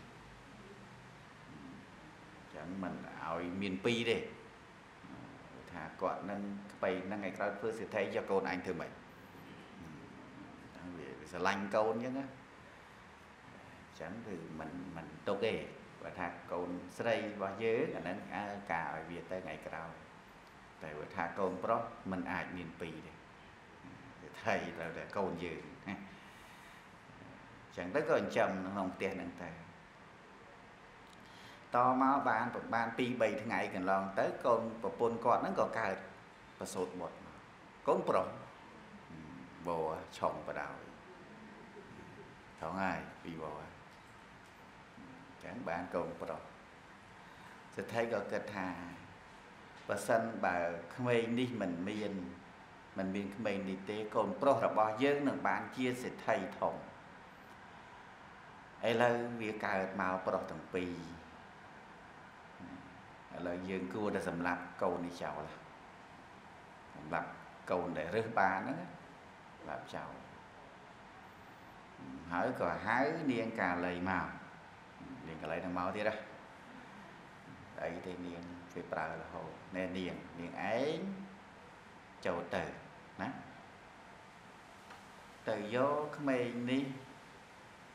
ចឹងមិនឲ្យមានពីរទេថាគាត់នឹងក្បៃនឹងឯក្រោយធ្វើសេដ្ឋីយកកូនអញធ្វើម៉េចវាស្រឡាញ់កូនចឹងណាចឹងគឺមិនមិនទុកទេបើថាកូនស្រីរបស់យើងអានឹងអើការឲ្យវាទៅថ្ងៃក្រោយតែបើថាកូនប្រុសมันអាចមានពីរទេ ដ្ឋីត្រូវតែកូនយើងណាចឹងទៅក៏ចិញ្ចឹមក្នុងផ្ទះហ្នឹងទៅតមកបានបាន2 3ថ្ងៃកន្លងទៅកូនប្រពន្ធគាត់ហ្នឹងក៏កើតប្រសូតបុត្រកូនប្រុសបោឆុងបដៅថងហើយពីបោចឹងបានកូនប្រុសសិទ្ធិក៏គិតថាបើសិនបើក្មេងនេះមិនមាន មិនមានក្មេងនេះទេកូនប្រុសរបស់យើងនឹងបានជាសិទ្ធិធំឥឡូវវាកើតមកប្រុសទាំងពីរឥឡូវយើងគួរតែសម្លាប់កូននេះចោលសម្លាប់កូនដែលរើសបានហ្នឹងសម្លាប់ចោលហើយក៏ហៅនាងកាលីមកនាងកាលីនឹងមកទៀតហ៎អីទេនាងគេប្រើរហូតណែនាងនាងឯងចូលទៅ ណាទៅយកក្មេងនេះ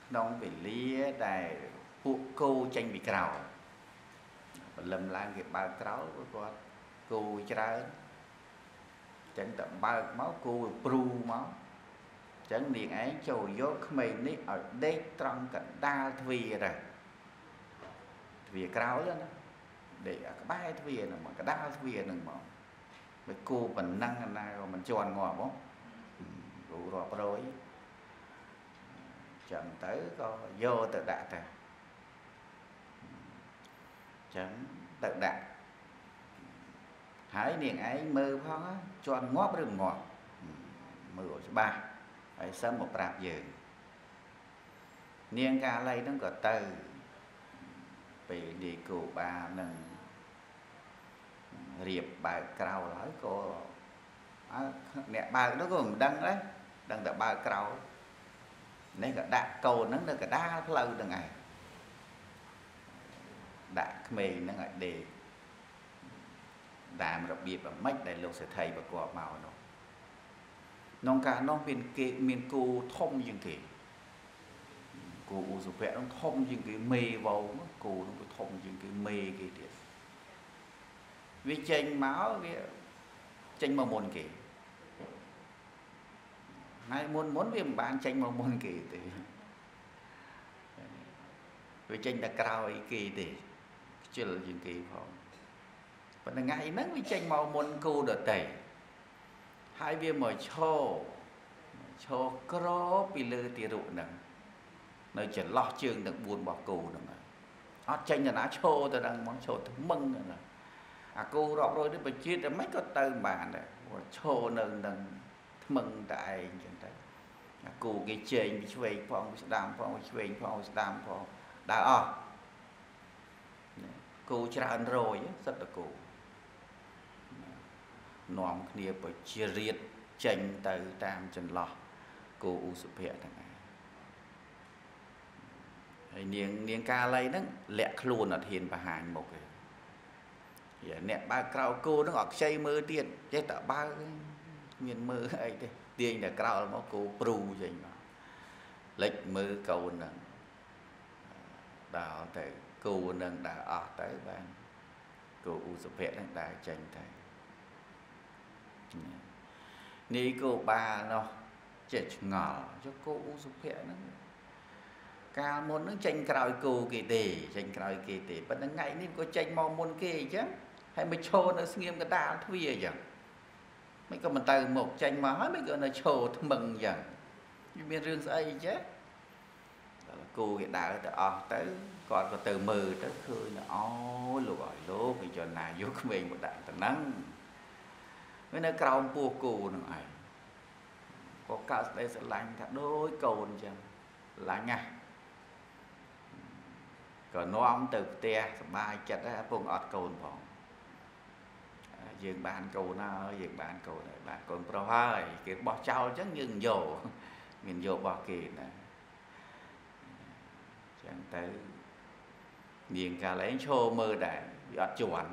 ក្នុងវេលាដែលពួកគោចេញពីក្រោលបលឹមឡើងគេបើកក្រោលគាត់គោច្រើនចឹងតែបើកមកគោព្រូមកចឹងនាងឯងចូលយកក្មេងនេះឲ្យដេកត្រង់កណ្ដាលទ្វារទៅទ្វារក្រោលណាដេកក្បែរទ្វារហ្នឹងមកកដាលទ្វារហ្នឹងមក បើគោប៉ុណ្ណឹងណាក៏មិនជន់ងាប់ហ៎គោរាប់រយចឹងទៅក៏យកទៅដាក់ទៅចឹងទៅដាក់ហើយនាងឯងមើលផងជន់ងាប់ឬមិនងាប់មើលឲ្យច្បាស់ហើយសឹមមកប្រាប់យើងនាងកាលីហ្នឹងក៏ទៅពេលនាយគោបានឹង រៀបបើកក្រោលហើយក៏អ្នកបើកនោះក៏មិនដឹងដែរដឹងតែបើកក្រោលនេះក៏ដាក់កូនហ្នឹងនៅកដាលផ្លូវហ្នឹងឯងដាក់ក្មេងហ្នឹងឲ្យដេកតាមរបៀបអាម៉េចដែលលោកសេដ្ឋីប្រកបមកនោះក្នុងការនោះមានគេមានគូធំជាងគេគូឧសុភៈនោះធំជាងគេមេវោគូនោះធំជាងគេមេគេទៀត វាចេញមកវាចេញមកមុនគេហើយមុនមុនវាមិនបានចេញមកមុនគេទេវាចេញតែក្រោយគេទេខ្ជិលជាងគេផងប៉ុន្តែថ្ងៃហ្នឹងវាចេញមកមុនគូដតេហើយវាមកឈរឈរក្រពីលើទីរុហ្នឹងនៅចន្លោះជើងទាំង4របស់គូហ្នឹងអត់ចេញទៅណាឈរទៅដល់មកឈរថ្មឹងហ្នឹង អាគូរាប់រយនេះបជាតិតែមិនក៏ទៅបានដែរឈរនៅនឹងថ្មឹងតែឯងចឹងទៅអាគូគេជែងពីឆ្វេងផងពីស្ដាំផងពីឆ្វេងផងពីស្ដាំផងដើរអស់គូច្រើនរយសិតតគូនាំគ្នាបជារៀតចេញទៅតាមចន្លោះគោឧសុភៈទាំងឯងហើយនាងនាងកាលីហ្នឹងលាក់ខ្លួនអត់ហ៊ានបង្ហាញមុខទេ អ្នកបើកក្រៅគោហ្នឹងអត់ខ្ចីមើលទៀតចេះតែបើកមានមើលអីទេទាញតែក្រោលមកគោព្រូចេញមកលិចមើលកូនហ្នឹងដល់ទៅគោហ្នឹងដើរអស់ទៅបានគោឧសភៈហ្នឹងដើរចេញទៅនេះគោបានោះចេះឆ្ងល់ចុះគោឧសភៈហ្នឹងកាលមុនហ្នឹងចេញក្រោយគោគេទេចេញក្រោយគេទេប៉ុន្តែថ្ងៃនេះក៏ចេញមកមុនគេអញ្ចឹង ហើយមកឈរនៅស្ងៀមកដាលទ្វារអញ្ចឹងមិនក៏មិនទៅមកចេញមកហើយមិនក៏នៅឈរថ្មឹងអញ្ចឹងវាមានរឿងស្អីអញ្ចឹងដល់គូគេដើរទៅអស់ទៅគាត់ក៏ទៅមើលទៅឃើញអូលោកអើយលោកគេចណាយកក្មេងមកដាក់តំណឹងវានៅក្រោមពោះគូនឹងឯងក៏កើតស្ដីស្រឡាញ់ថាដូចកូនអញ្ចឹងស្រឡាញ់ណាស់ក៏នាំទៅផ្ទះសบายចិត្តហើយពងអត់កូនផង យើងបានកូនហើយយើងបានកូនហើយបានកូនប្រុសហើយគេបោះចោលអញ្ចឹងយើងយកមានយករបស់គេណាចឹងទៅនាងកាលែងឈរមើលដែរវាអត់ជន់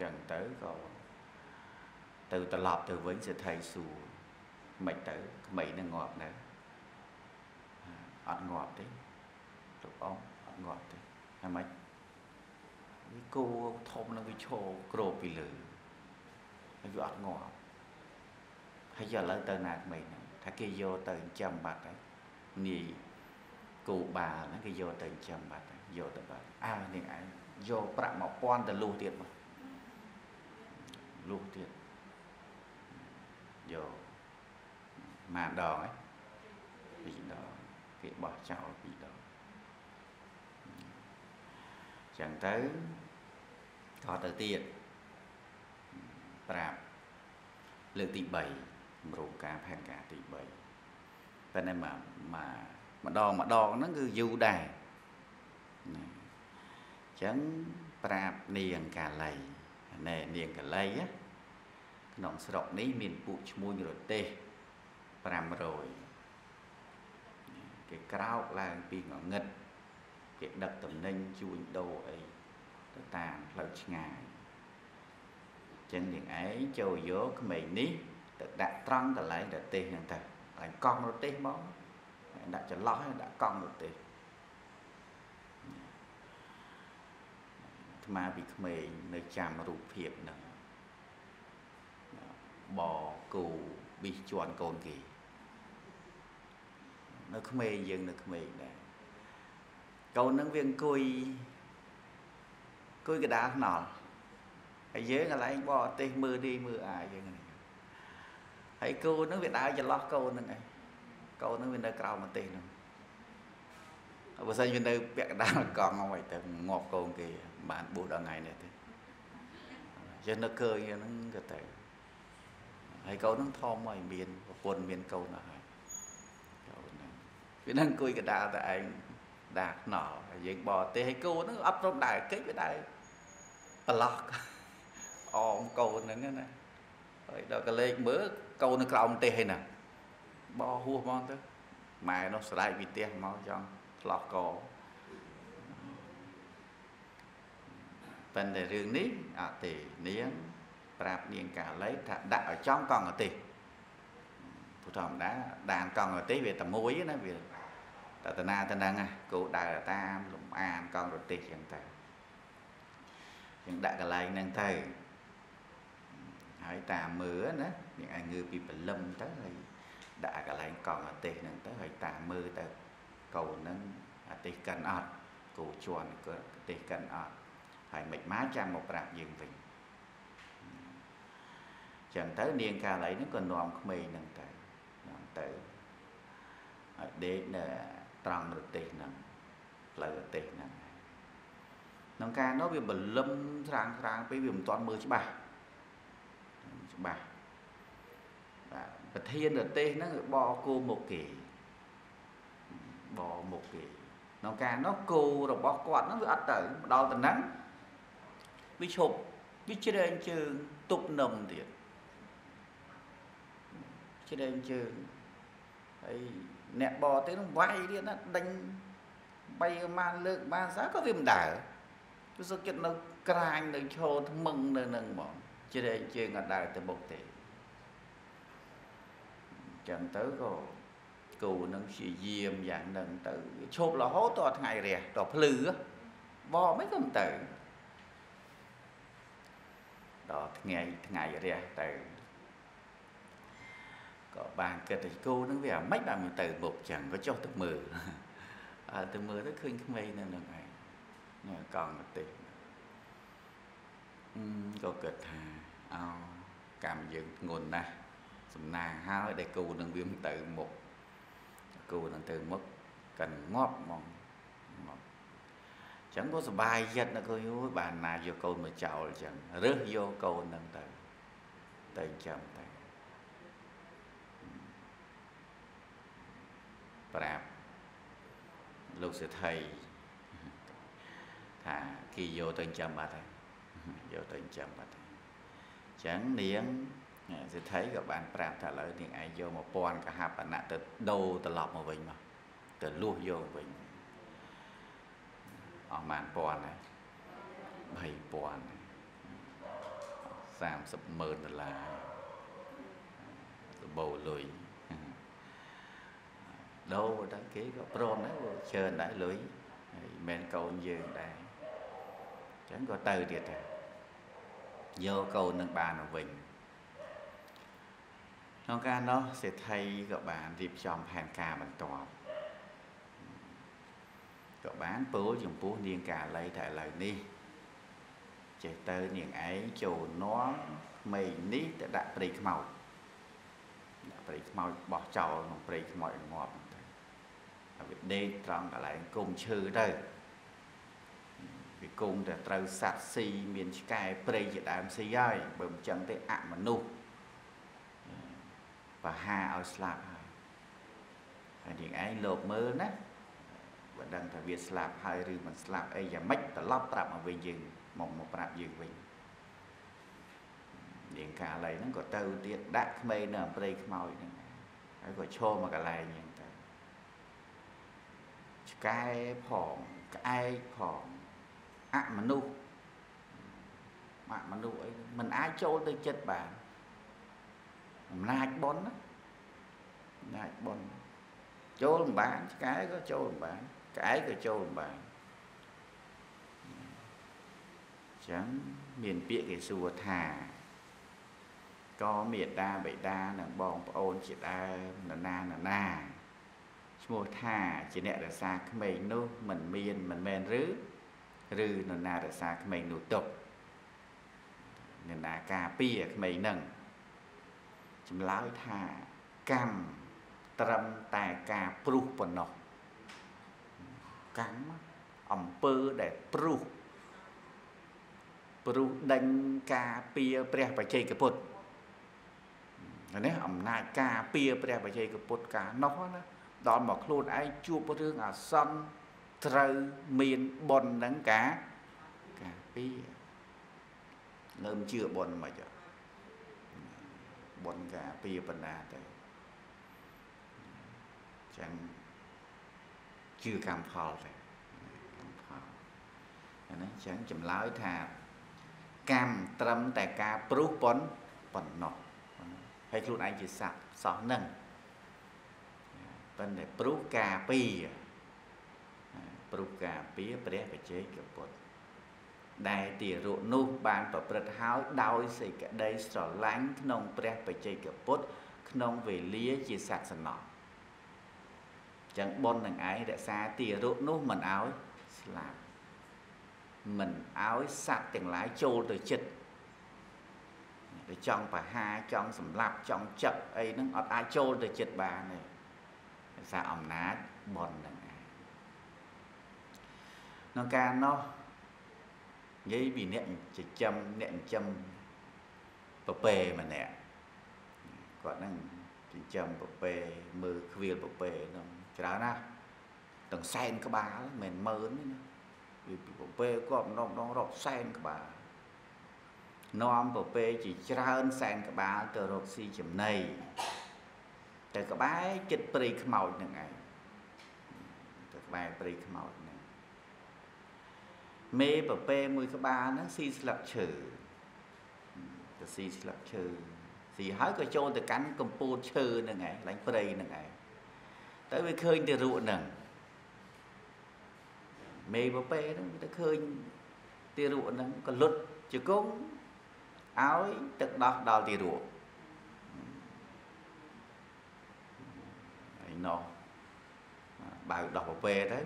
ចឹងទៅក៏ទៅត្រឡប់ទៅវិញសេដ្ឋីសួរមិនទៅក្មេងនឹងងាប់នៅអត់ងាប់ទេលោកអងអត់ងាប់ទេហើយមិន វាគោធំនឹងវាឈោក្រោបពីលើហើយវាអត់ងាប់ហើយយកឥឡូវទៅណាក្មេងហ្នឹងថាគេយកទៅចិញ្ចឹមបាត់ហើយនាយគូបាលហ្នឹងគេយកទៅចិញ្ចឹមបាត់ហើយយកទៅបាត់អើនាងឯងយកប្រាក់1000ទៅលុះទៀតមកលុះទៀតយកម៉ានដងហ្នឹងពីរដងគេបោះចោលពីរដងចឹងទៅ ក៏ទៅទៀតប្រាប់លើកទី3គម្រោងការផែនការទី3តែនៅមកម្ដងម្ដងហ្នឹងគឺយូរដែរណាចឹងប្រាប់នាងកាលីណែនាងកាលីក្នុងស្រុកនេះមានពួកឈ្មួញរទេស500គេក្រោកឡើងពីងងឹតគេដឹកតំណែងជួញដូរអី ទៅតាមផ្លូវឆ្ងាយចឹងនាងឯងចូលយកក្មេងនេះទៅដាក់ត្រង់កន្លែងរទេសហ្នឹងទៅកន្លែងកង់រទេសមកដាក់ចន្លោះដាក់កង់រទេសអាត្មាពីក្មេងនៅចាំរូបភាពហ្នឹងបគូប៊ីសជន់កូនគេនៅក្មេងយើងនៅក្មេងដែរកូននឹងវាអង្គុយអង្គុយកដាលថ្នល់ហើយយើងកន្លែងបរទេសមើលនេះមើលអាយើងហ្នឹងហើយកូននឹងវាដើរចន្លោះកូនហ្នឹងឯងកូននឹងវានៅក្រៅប្រទេសហ្នឹងបើសិនវានៅពាក់កណ្ដាលកង់អីទៅងាប់កូនគេបានបួសដល់ថ្ងៃនេះទេយើងនឹកឃើញហ្នឹងក៏ទៅហើយកូនហ្នឹងធំហើយមានប្រពន្ធមានកូនហើយវានឹងអង្គុយកដាលតែឯងដាខ្នល់ហើយយើងបរទេសឲ្យគោហ្នឹងអត់ព្រមដើរកិច្ចវាដើរ ប្រឡោះអមកូនហ្នឹងណាហើយដល់កលេចមើលកូននៅក្រោមទេសឯណាបោហួសហ្មងទៅម៉ែនោះស្រែកពីផ្ទះមកចង់ឆ្លោះកប៉ុន្តែរឿងនេះអត់ទេនាងប្រាប់នាងកាលីថាដាក់ឲ្យចំកង់អទេសពុទ្ធធម្មតាដានកង់អទេសវាតែមួយណាវាតតនាទៅហ្នឹងគោដើរតាមលំអានកង់រទេសចឹងទៅ ចឹងដាក់កន្លែងហ្នឹងទៅហើយតាមមើលណានាងឲ្យងើពីព្រលឹមទៅហើយដាក់កន្លែងកង់អាទេសហ្នឹងទៅហើយតាមមើលទៅកូនហ្នឹងអាទេសកិនអត់គោជន់ក៏អាទេសកិនអត់ហើយមិនមកចាំមកប្រាប់យើងវិញចឹងទៅនាងកាលីហ្នឹងក៏នាំក្មេងហ្នឹងទៅនាំទៅហើយដេកនៅត្រង់ប្រទេសហ្នឹងផ្លូវប្រទេសហ្នឹង ក្នុងការនោះវាបលឹមស្រាងស្រាងពេកវាមិនទាន់មើលច្បាស់ច្បាស់បាទប្រធានប្រទេសហ្នឹងបគោមុខគេបមុខគេក្នុងការនោះគោរបស់គាត់ហ្នឹងវាអត់ទៅម្ដងទៅហ្នឹងវាឈប់វាជ្រែងជើងទប់នឹមទៀតជ្រែងជើងហើយអ្នកបរទេនឹងវាយទៀតណាដេញបីបានលើកបានសើក៏វាមិនដើរ គឺសុខចិត្តនៅក្រាញនៅឈរថ្មឹងនៅនឹងហ្មងជ្រែកជើងអត់ដើរទៅមុខទេចឹងទៅក៏គូនឹងព្យាយាមយ៉ាងហ្នឹងទៅឈប់រហូតដល់ថ្ងៃរះដល់ភ្លឺបកមិនក៏មិនទៅដល់ថ្ងៃថ្ងៃរះទៅក៏បានគិតទៅគូនឹងវាអាម៉េចបានមិនទៅមុខចឹងក៏ចុះទៅមើលអើទៅមើលទៅឃើញក្មេងនៅនឹងឯងនេះ កង់ប្រទេសក៏គិតថាអោកម្មយើងធ្ងន់ណាស់សំណាងហើយដែលគូនឹងវាមិនទៅមុខគូនឹងទៅមុខកាន់ងាប់ហ្មងងាប់ចឹងក៏សុបាយចិត្តណាគូយូបានណាយកកូនមកចោលចឹងរើសយកកូននឹងទៅទៅចាំទៅប្រាប់លោកសេដ្ឋី ថាគេយកទៅចាំបាត់ហើយយកទៅចាំបាត់ហើយអញ្ចឹងនាងសេដ្ឋីក៏បានប្រាប់ថាឥឡូវនាងឯងយក1000កហបណៈទៅដូរត្រឡប់មកវិញមកទៅលួសយកវិញអស់បាន1000ហើយ3000 30ម៉ឺនដុល្លារដបោលុយដូរទៅគេក៏ព្រមដែរច្រើនដែរលុយហើយមិនកូនយើងដែរអញ្ចឹងក៏ទៅទៀតដែរយកកូននឹងបានទៅវិញក្នុងការនោះសេដ្ឋីក៏បានរៀបចំផែនការបន្ទាប់ក៏បានពោលចំពោះនាងកាលីថាឥឡូវនេះចេះទៅនាងឯងចូលនាំក្មេងនេះទៅដាក់ព្រៃខ្មោចដាក់ព្រៃខ្មោចបោះចោលក្នុងព្រៃខ្មោចងាប់ទៅហើយវាដេកត្រង់កន្លែងគុំឈើទៅ វាគង់តែត្រូវសัตว์ស៊ីមានឆ្កែព្រៃជាដើមស៊ីហើយបើមិនចឹងទេអមនុស្សបហាឲ្យស្លាប់ហើយហើយនាងឯងលោកមើលណាបើដឹងថាវាស្លាប់ហើយឬមិនស្លាប់អីយ៉ាងម៉េចត្រឡប់ប្រាប់មកវិញយើងមកមកប្រាប់យើងវិញនាងកាលីហ្នឹងក៏ទៅទៀតដាក់ក្មេងនៅអំព្រៃខ្មោចហ្នឹងហើយក៏ឈរមកកន្លែងហ្នឹងទៅឆ្កែផងក្អែកផង អមនុស្សអមនុស្សអីมันអាចចូលទៅចិត្តបានអំណាចប៉ុនណាអំណាចប៉ុនចូលមិនបានឆ្កែក៏ចូលមិនបានក្អែកក៏ចូលមិនបានចឹងមានពាក្យគេសួរថាក៏មេដាបេដានិងបងប្អូនជាដើមនរណានរណាឈ្មោះថាជាអ្នករសាក្មេងនោះមិនមានមិនមែនឬ ឬនរណារសាក្មេងនោះទុកនរណាការពារក្មេងនឹងចម្លើយថាកម្មត្រឹមតែការព្រុសប៉ុណ្ណោះកម្មអំពើដែលព្រុសព្រុសដេញការពារព្រះបច្ចេកពុទ្ធនេះអំណាចការពារព្រះបច្ចេកពុទ្ធកាលនោះណាដល់មកខ្លួនឯងជួបរឿងអាសន្ន ត្រូវមានបុណ្យនឹងការការពារលើមជឿបុណ្យមិនបុណ្យការពារបណ្ណាទៅចឹងជឿកម្មផលទៅកម្មផលអានេះចឹងចម្លើយថាកម្មត្រឹមតែការព្រុសប៉ុនប៉ុណ្ណោះហើយខ្លួនឯងជាសត្វសោះនឹងប៉ុន្តែព្រុសការពារ ព្រុសការពារព្រះបច្ចេកពុទ្ធដែលទារកនោះបានប្រព្រឹត្តហើយដោយសេចក្តីស្រឡាញ់ក្នុងព្រះបច្ចេកពុទ្ធក្នុងវេលាជាសក្តិសំណោះចឹងប៉ុននឹងឯងរក្សាទារកនោះមិនឲ្យស្លាប់មិនឲ្យសត្វទាំងឡាយចូលទៅចិត្តទៅចង់បហាចង់សម្លាប់ចង់ចឹកអីហ្នឹងអត់អាចចូលទៅចិត្តបានទេដោយសារអំណាចប៉ុនហ្នឹងឯង ក្នុងការនោះនិយាយពីអ្នកចិញ្ចឹមអ្នកចិញ្ចឹមប្រពេម្នាក់គាត់ហ្នឹងចិញ្ចឹមប្រពេមើលខ្វៀលប្រពេហ្នឹងច្រើនណាស់ទាំងសែនក្បាលមិនម៉ឺនទេណាវាពីប្រពេគាត់ម្ដងម្ដងរាប់សែនក្បាលនាំប្រពេជាច្រើនសែនក្បាលទៅរកស៊ីចំណីទៅក្បែរចិត្តព្រៃខ្មោចហ្នឹងឯងទៅក្បែរព្រៃខ្មោចហ្នឹង មេប្រពេមួយក្បាលហ្នឹងស៊ីស្លឹកឈើទៅស៊ីស្លឹកឈើស៊ីហើយក៏ចូលទៅកាន់កំពូលឈើហ្នឹងឯងឡើងព្រៃហ្នឹងឯងទៅវាឃើញទៅរក់ហ្នឹងមេប្រពេហ្នឹងទៅឃើញទីរក់ហ្នឹងក៏លុតជង្គង់ឲ្យទឹកដោះដល់ទីរក់ហើយនោះបើដោះប្រពេទៅ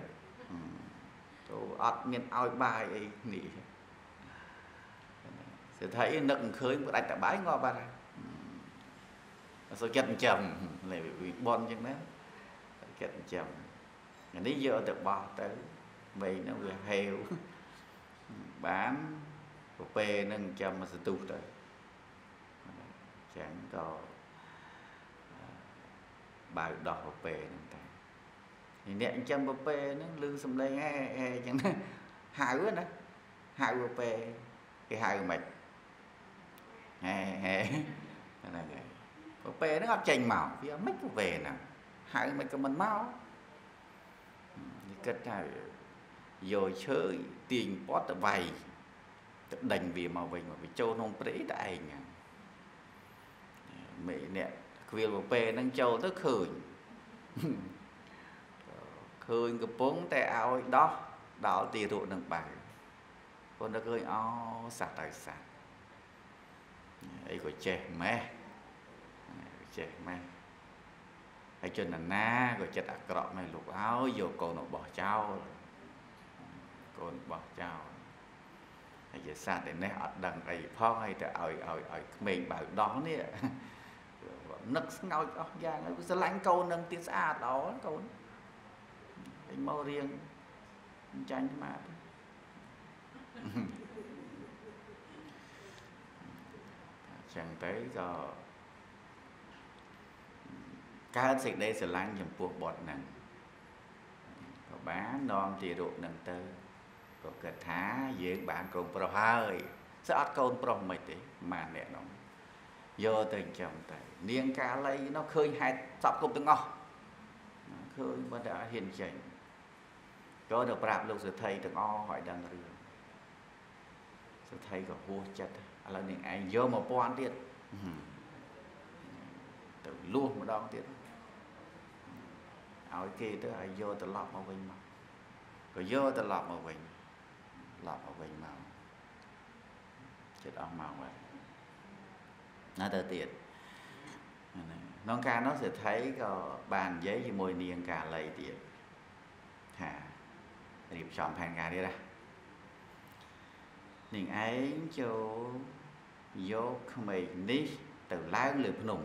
ចូលអត់មានឲ្យបាយអីនេះសេដ្ឋីនឹកមិនឃើញផ្ដាច់តបាយងាប់បាត់ហើយសុខចិត្តចិញ្ចឹមលេវិបនចឹងណាចិត្តចិញ្ចឹមនេះយកទៅបោះទៅវែងហ្នឹងវាហេវបានប្រពេនឹងចាំមកសន្ទុះទៅចឹងក៏បើដោះប្រពេហ្នឹងតែ អ្នកចិញ្ចឹមប្រពេហ្នឹងឮសំឡេងអែអែចឹងណាហៅណាហៅប្រពេគេហៅមិនហែហែហ្នឹងហើយប្រពេហ្នឹងអត់ចេញមកវាមិនប្រពេហ្នឹងហៅមិនក៏មិនមកនេះគិតថាយកឈើទាញពត់ទៅវាយទៅដេញវាមកវិញមកវាចូលក្នុងព្រៃតែឯងមេអ្នកគ្វាលពពេហ្នឹងចូលទៅឃើញ ឃើញកំពុងតែឲ្យដោះដល់ទីរក់នឹងបែប៉ុន្តែឃើញអូសត្វទៅសត្វអីក៏ចេះម៉េះចេះម៉េះហើយជនណាក៏ចិត្តអាក្រក់ម៉េះលោកហើយយកកូនរបស់ចោលកូនរបស់ចោលហើយជាសត្វឯនេះអត់ដឹងអីផងហើយទៅឲ្យឲ្យឲ្យក្មេងបៅដោះនេះនឹកស្ងោចអស់យ៉ាងហើយស្រឡាញ់កូននឹងទៀតស្អាតល្អកូន ពេញមករៀងចាញ់ស្មាតចឹងទៅក៏កើតសេចក្តីស្រឡាញ់ចំពោះបុត្រហ្នឹងក៏បាននាំទារកហ្នឹងទៅក៏គិតថាយើងបានកូនប្រុសហើយស្អត់កូនប្រុសមិនទេម៉ានអ្នកនោះយកទៅចិញ្ចឹមទៅនាងកាលីនោះឃើញហេតុសពគ្រប់ទាំងអស់ឃើញបើតែហ៊ានចេញ ក៏ទៅប្រាប់លោកសេដ្ឋីទាំងអស់ឲ្យដឹងរឿងសេដ្ឋីក៏ហួសចិត្តឥឡូវនាងឯងយកមកពាន់ទៀតទៅលួសម្ដងទៀតឲ្យគេទៅឲ្យយកត្រឡប់មកវិញមកក៏យកត្រឡប់មកវិញឡប់មកវិញមកចិត្តអស់មកហើយណាទៅទៀតក្នុងការនោះសេដ្ឋីក៏បាននិយាយជាមួយនាងកាលីទៀតថា រៀបចំផែនការទៀតណានាងឯងចូលយកក្មេងនេះទៅឡើងលើភ្នំ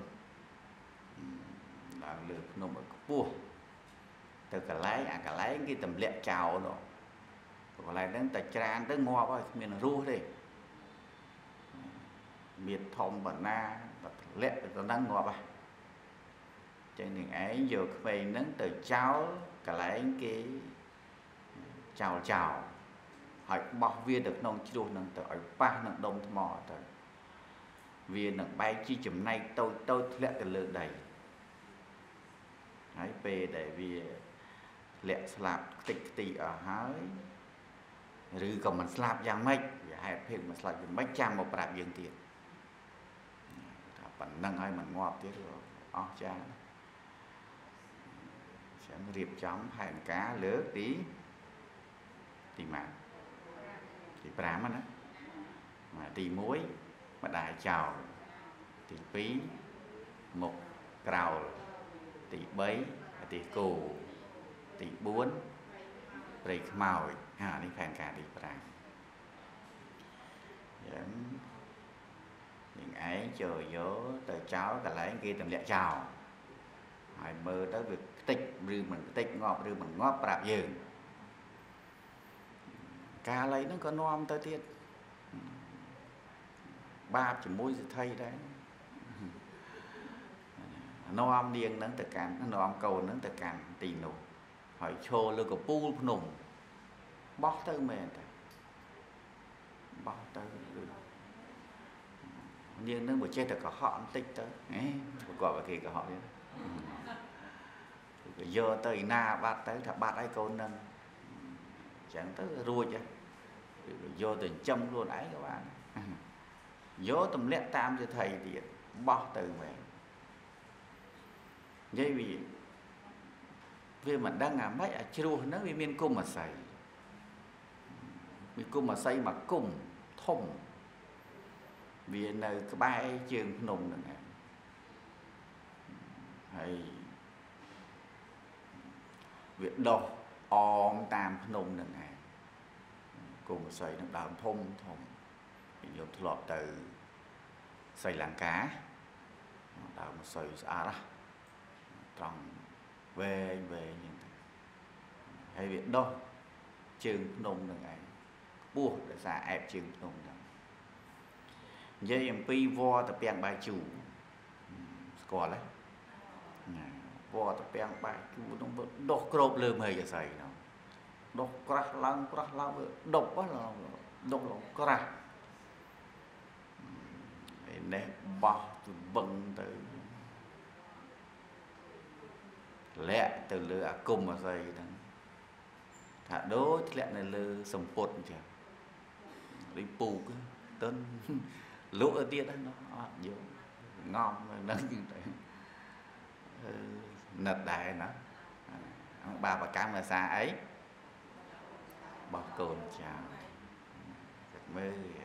ឡើងលើភ្នំឲ្យខ្ពស់ទៅកន្លែងអាកន្លែងគេទម្លាក់ចោលនោះកន្លែងហ្នឹងតែច្រានទៅងាប់ហើយគ្មានរសទេមានធំបណ្ណាតែធ្លាក់ទៅហ្នឹងងាប់ហើយចឹងនឹងឯងយកក្មេងហ្នឹងទៅចោលកន្លែងគេ ចោលចោលហើយបោះវាទៅក្នុងជ្រោះហ្នឹងទៅឲ្យប៉ះនឹងដុំថ្មទៅវានឹងបែកជាចំណែកតូចតូចធ្លាក់ទៅលើដីហើយពេលដែលវាធ្លាក់ស្លាប់ខ្ទេចខ្ទីអស់ហើយឬក៏មិនស្លាប់យ៉ាងម៉េចវាហេតុភេទមិនស្លាប់យ៉ាងម៉េចចាំមកប្រាប់យើងទៀតថាប៉ុណ្ណឹងហើយមិនងាប់ទៀតអស់ចាចឹងរៀបចំផែនការលើកទី ទីម៉ានទី5ណាទី1ម្ដាយចោលទី2មុខក្រោលទី3ទីគោទី4ព្រៃខ្មោចហានេះផែនការទី5យ៉ាងនឹងឯងចូលយកទៅចោលកន្លែងគេទម្លាក់ចោលហើយមើលទៅវាខ្ទេចឬមិនខ្ទេចងាប់ឬមិនងាប់ប្រាប់យើង កាលអីហ្នឹងក៏នាំទៅទៀតបាបជាមួយសិទ្ធិដែរនាំនាងហ្នឹងទៅកាន់នាំកូនហ្នឹងទៅកាន់ទីនោះហើយឈរលើកពូលភ្នំបោះទៅមែនតែបោះទៅនាងនឹងបើចេះតែកុហកបន្តិចទៅហេប្រកបឲ្យគេកុហកទៀតក៏យកទៅឯណាបាត់ទៅថាបាត់ឲ្យកូននឹងអញ្ចឹងទៅរួចហើយយកទៅចិញ្ចឹមខ្លួនឯងក៏បានយកទម្លាក់តាមសិទ្ធិទៀតបោះទៅមែននិយាយវាវាមិនដឹងអាម៉េចអាជ្រោះហ្នឹងវាមានគុំអាស័យមានគុំអាស័យមកគុំធំវានៅក្បែរជើងភ្នំហ្នឹងឯងហើយវាដោះ អមតាមភ្នំហ្នឹងឯងគុំអាស័យនឹងដើមធំធំខ្ញុំធ្លាប់ទៅស្រីលង្កាដើមអាស័យស្អាតណាត្រង់វែងវែងហ្នឹងហើយវាដោះជើងភ្នំនឹងឯងពោះដោយសារអែបជើងភ្នំហ្នឹងនិយាយអំពីវត្តតាពាំងបាយជូស្គាល់ទេ វត្តតាពាំងបាយជូនោះដោះក្របលើមេយស័យនោះដោះក្រាស់ឡើងក្រាស់ឡើងដប់ហ្នឹងដប់ឡើងក្រាស់ឯនេះបោះទៅបឹងទៅលាក់ទៅលើអាគមអស័យហ្នឹងថាដូចធ្លាក់នៅលើសម្ពុតអញ្ចឹងដូចពូកទៅលក់ទៅទៀតហ្នឹងអត់យកងំហ្នឹងទៅ ណិតដែរណាអង្គបាបកម្មភាសាអីបោះកូនចៅមើល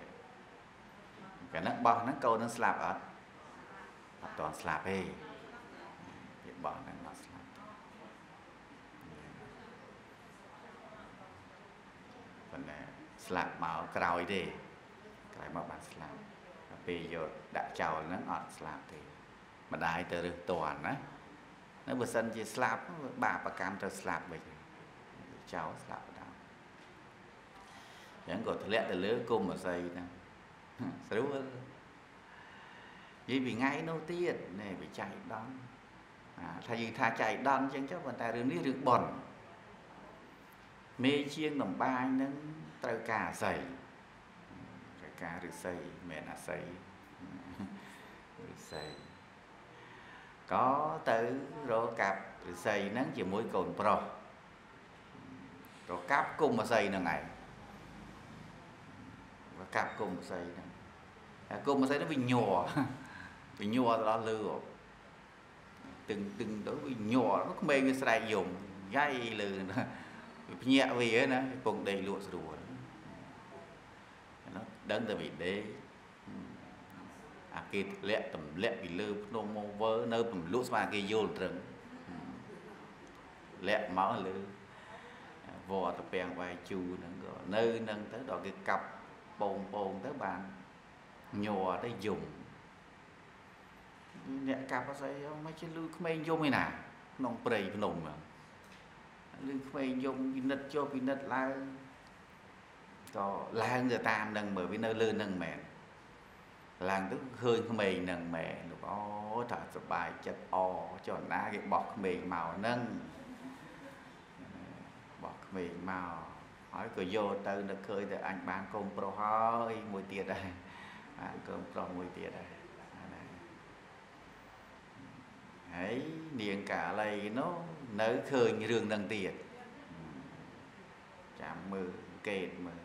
កាលហ្នឹងបោះហ្នឹងកូននឹងស្លាប់អត់អត់តស្លាប់ទេរបស់ហ្នឹងអត់ស្លាប់ប៉ុន្តែស្លាប់មកក្រោយទេក្រោយមកបានស្លាប់ពេលយកដាក់ចោលហ្នឹងអត់ស្លាប់ទេម្ដាយទៅរឹសតន់ណា នៅបើសិនជាស្លាប់បាបកម្មទៅស្លាប់វិញចោលស្លាប់ដល់អញ្ចឹងក៏ធ្លាក់ទៅលើគុំអស័យហ្នឹងស្រួលនិយាយពីថ្ងៃនោះទៀតនេះវាចៃដន្យថាយើងថាចៃដន្យអញ្ចឹងចុះប៉ុន្តែរឿងនេះរឿងបន់មេជាងដំបាយនឹងត្រូវការអាស័យត្រូវការឫស្សីមិនអាស័យឫស្សី ក៏ទៅរកកាប់ឫស្សីហ្នឹងជាមួយកូនប្រុសរកកាប់គុំអាស័យហ្នឹងឯងរកកាប់គុំអាស័យហ្នឹងហើយគុំអាស័យហ្នឹងវាញ័រវាញ័រទៅដល់លើទឹងទឹងទៅវាញ័រក្មេងវាស្រែកយំយ៉ៃលើវាភ្ញាក់វាណាកំពុងដេកលក់ស្រួលដឹងតែវាដេក អាគេធ្លាក់ទម្លាក់ពីលើភ្នំមកវើនៅទម្លក់ស្មាគេយល់ត្រឹងលាក់មកលើវត្តពាំងវាយជូហ្នឹងក៏នៅហ្នឹងទៅដល់គេកាប់ពងពងទៅបានញ័រទៅយំអ្នកកាប់អស្អីមកជាលឺក្មេងយំឯណាក្នុងព្រៃភ្នំហ្នឹងលឺក្មេងយំពិនិត្យចុះពិនិត្យឡើងក៏ឡើងទៅតាមនឹងមើលវានៅលើនឹងមែន ឡើងទៅឃើញក្មេងនឹងម៉ែលោកអូថាសប្បាយចិត្តអចុះណាគេបោះក្មេងមកហ្នឹងបោះក្មេងមកហើយក៏យកទៅនឹកឃើញតែអញបានកូនប្រុសហើយមួយទៀតដែរបានកូនប្រុសមួយទៀតដែរហើយនាងកាលីនោះនៅឃើញរឿងនឹងទៀតចាំមើលកេតមើល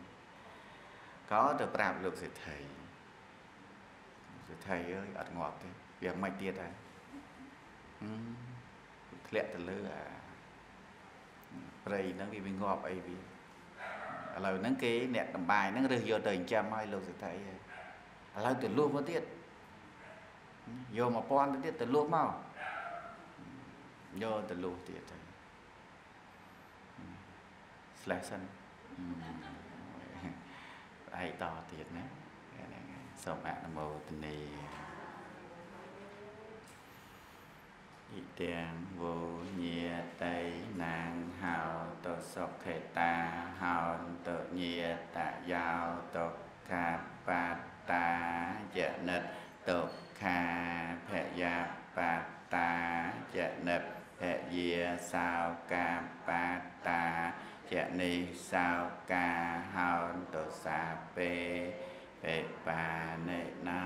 ក៏ទៅប្រាប់លោកសេដ្ឋី សេដ្ឋីអើយអត់ងាប់ទេវាមិនទៀតហើយធ្លាក់ទៅលើអាព្រៃហ្នឹងវាវាងាប់អីវាឥឡូវហ្នឹងគេអ្នកដំបាយហ្នឹងរើសយកទៅចិញ្ចឹមឲ្យលោកសេដ្ឋីហើយឥឡូវទៅលួសមកទៀតយក1000ទៅទៀតទៅលួសមកយកទៅលុះទៀតទៅស្លេះសិនឯតទៀតណាហ្នឹង សូមអនុមោទនាអ៊ីទាំងវោញាតៃណាងហៅទៅសុខេតាហៅទៅញាតយោទៅខាបាតាយនិតទុក្ខាភយាបាតាយនិតភយាសោកាបាតាចនិសោកាហោតុសាពេ បេបានិណោ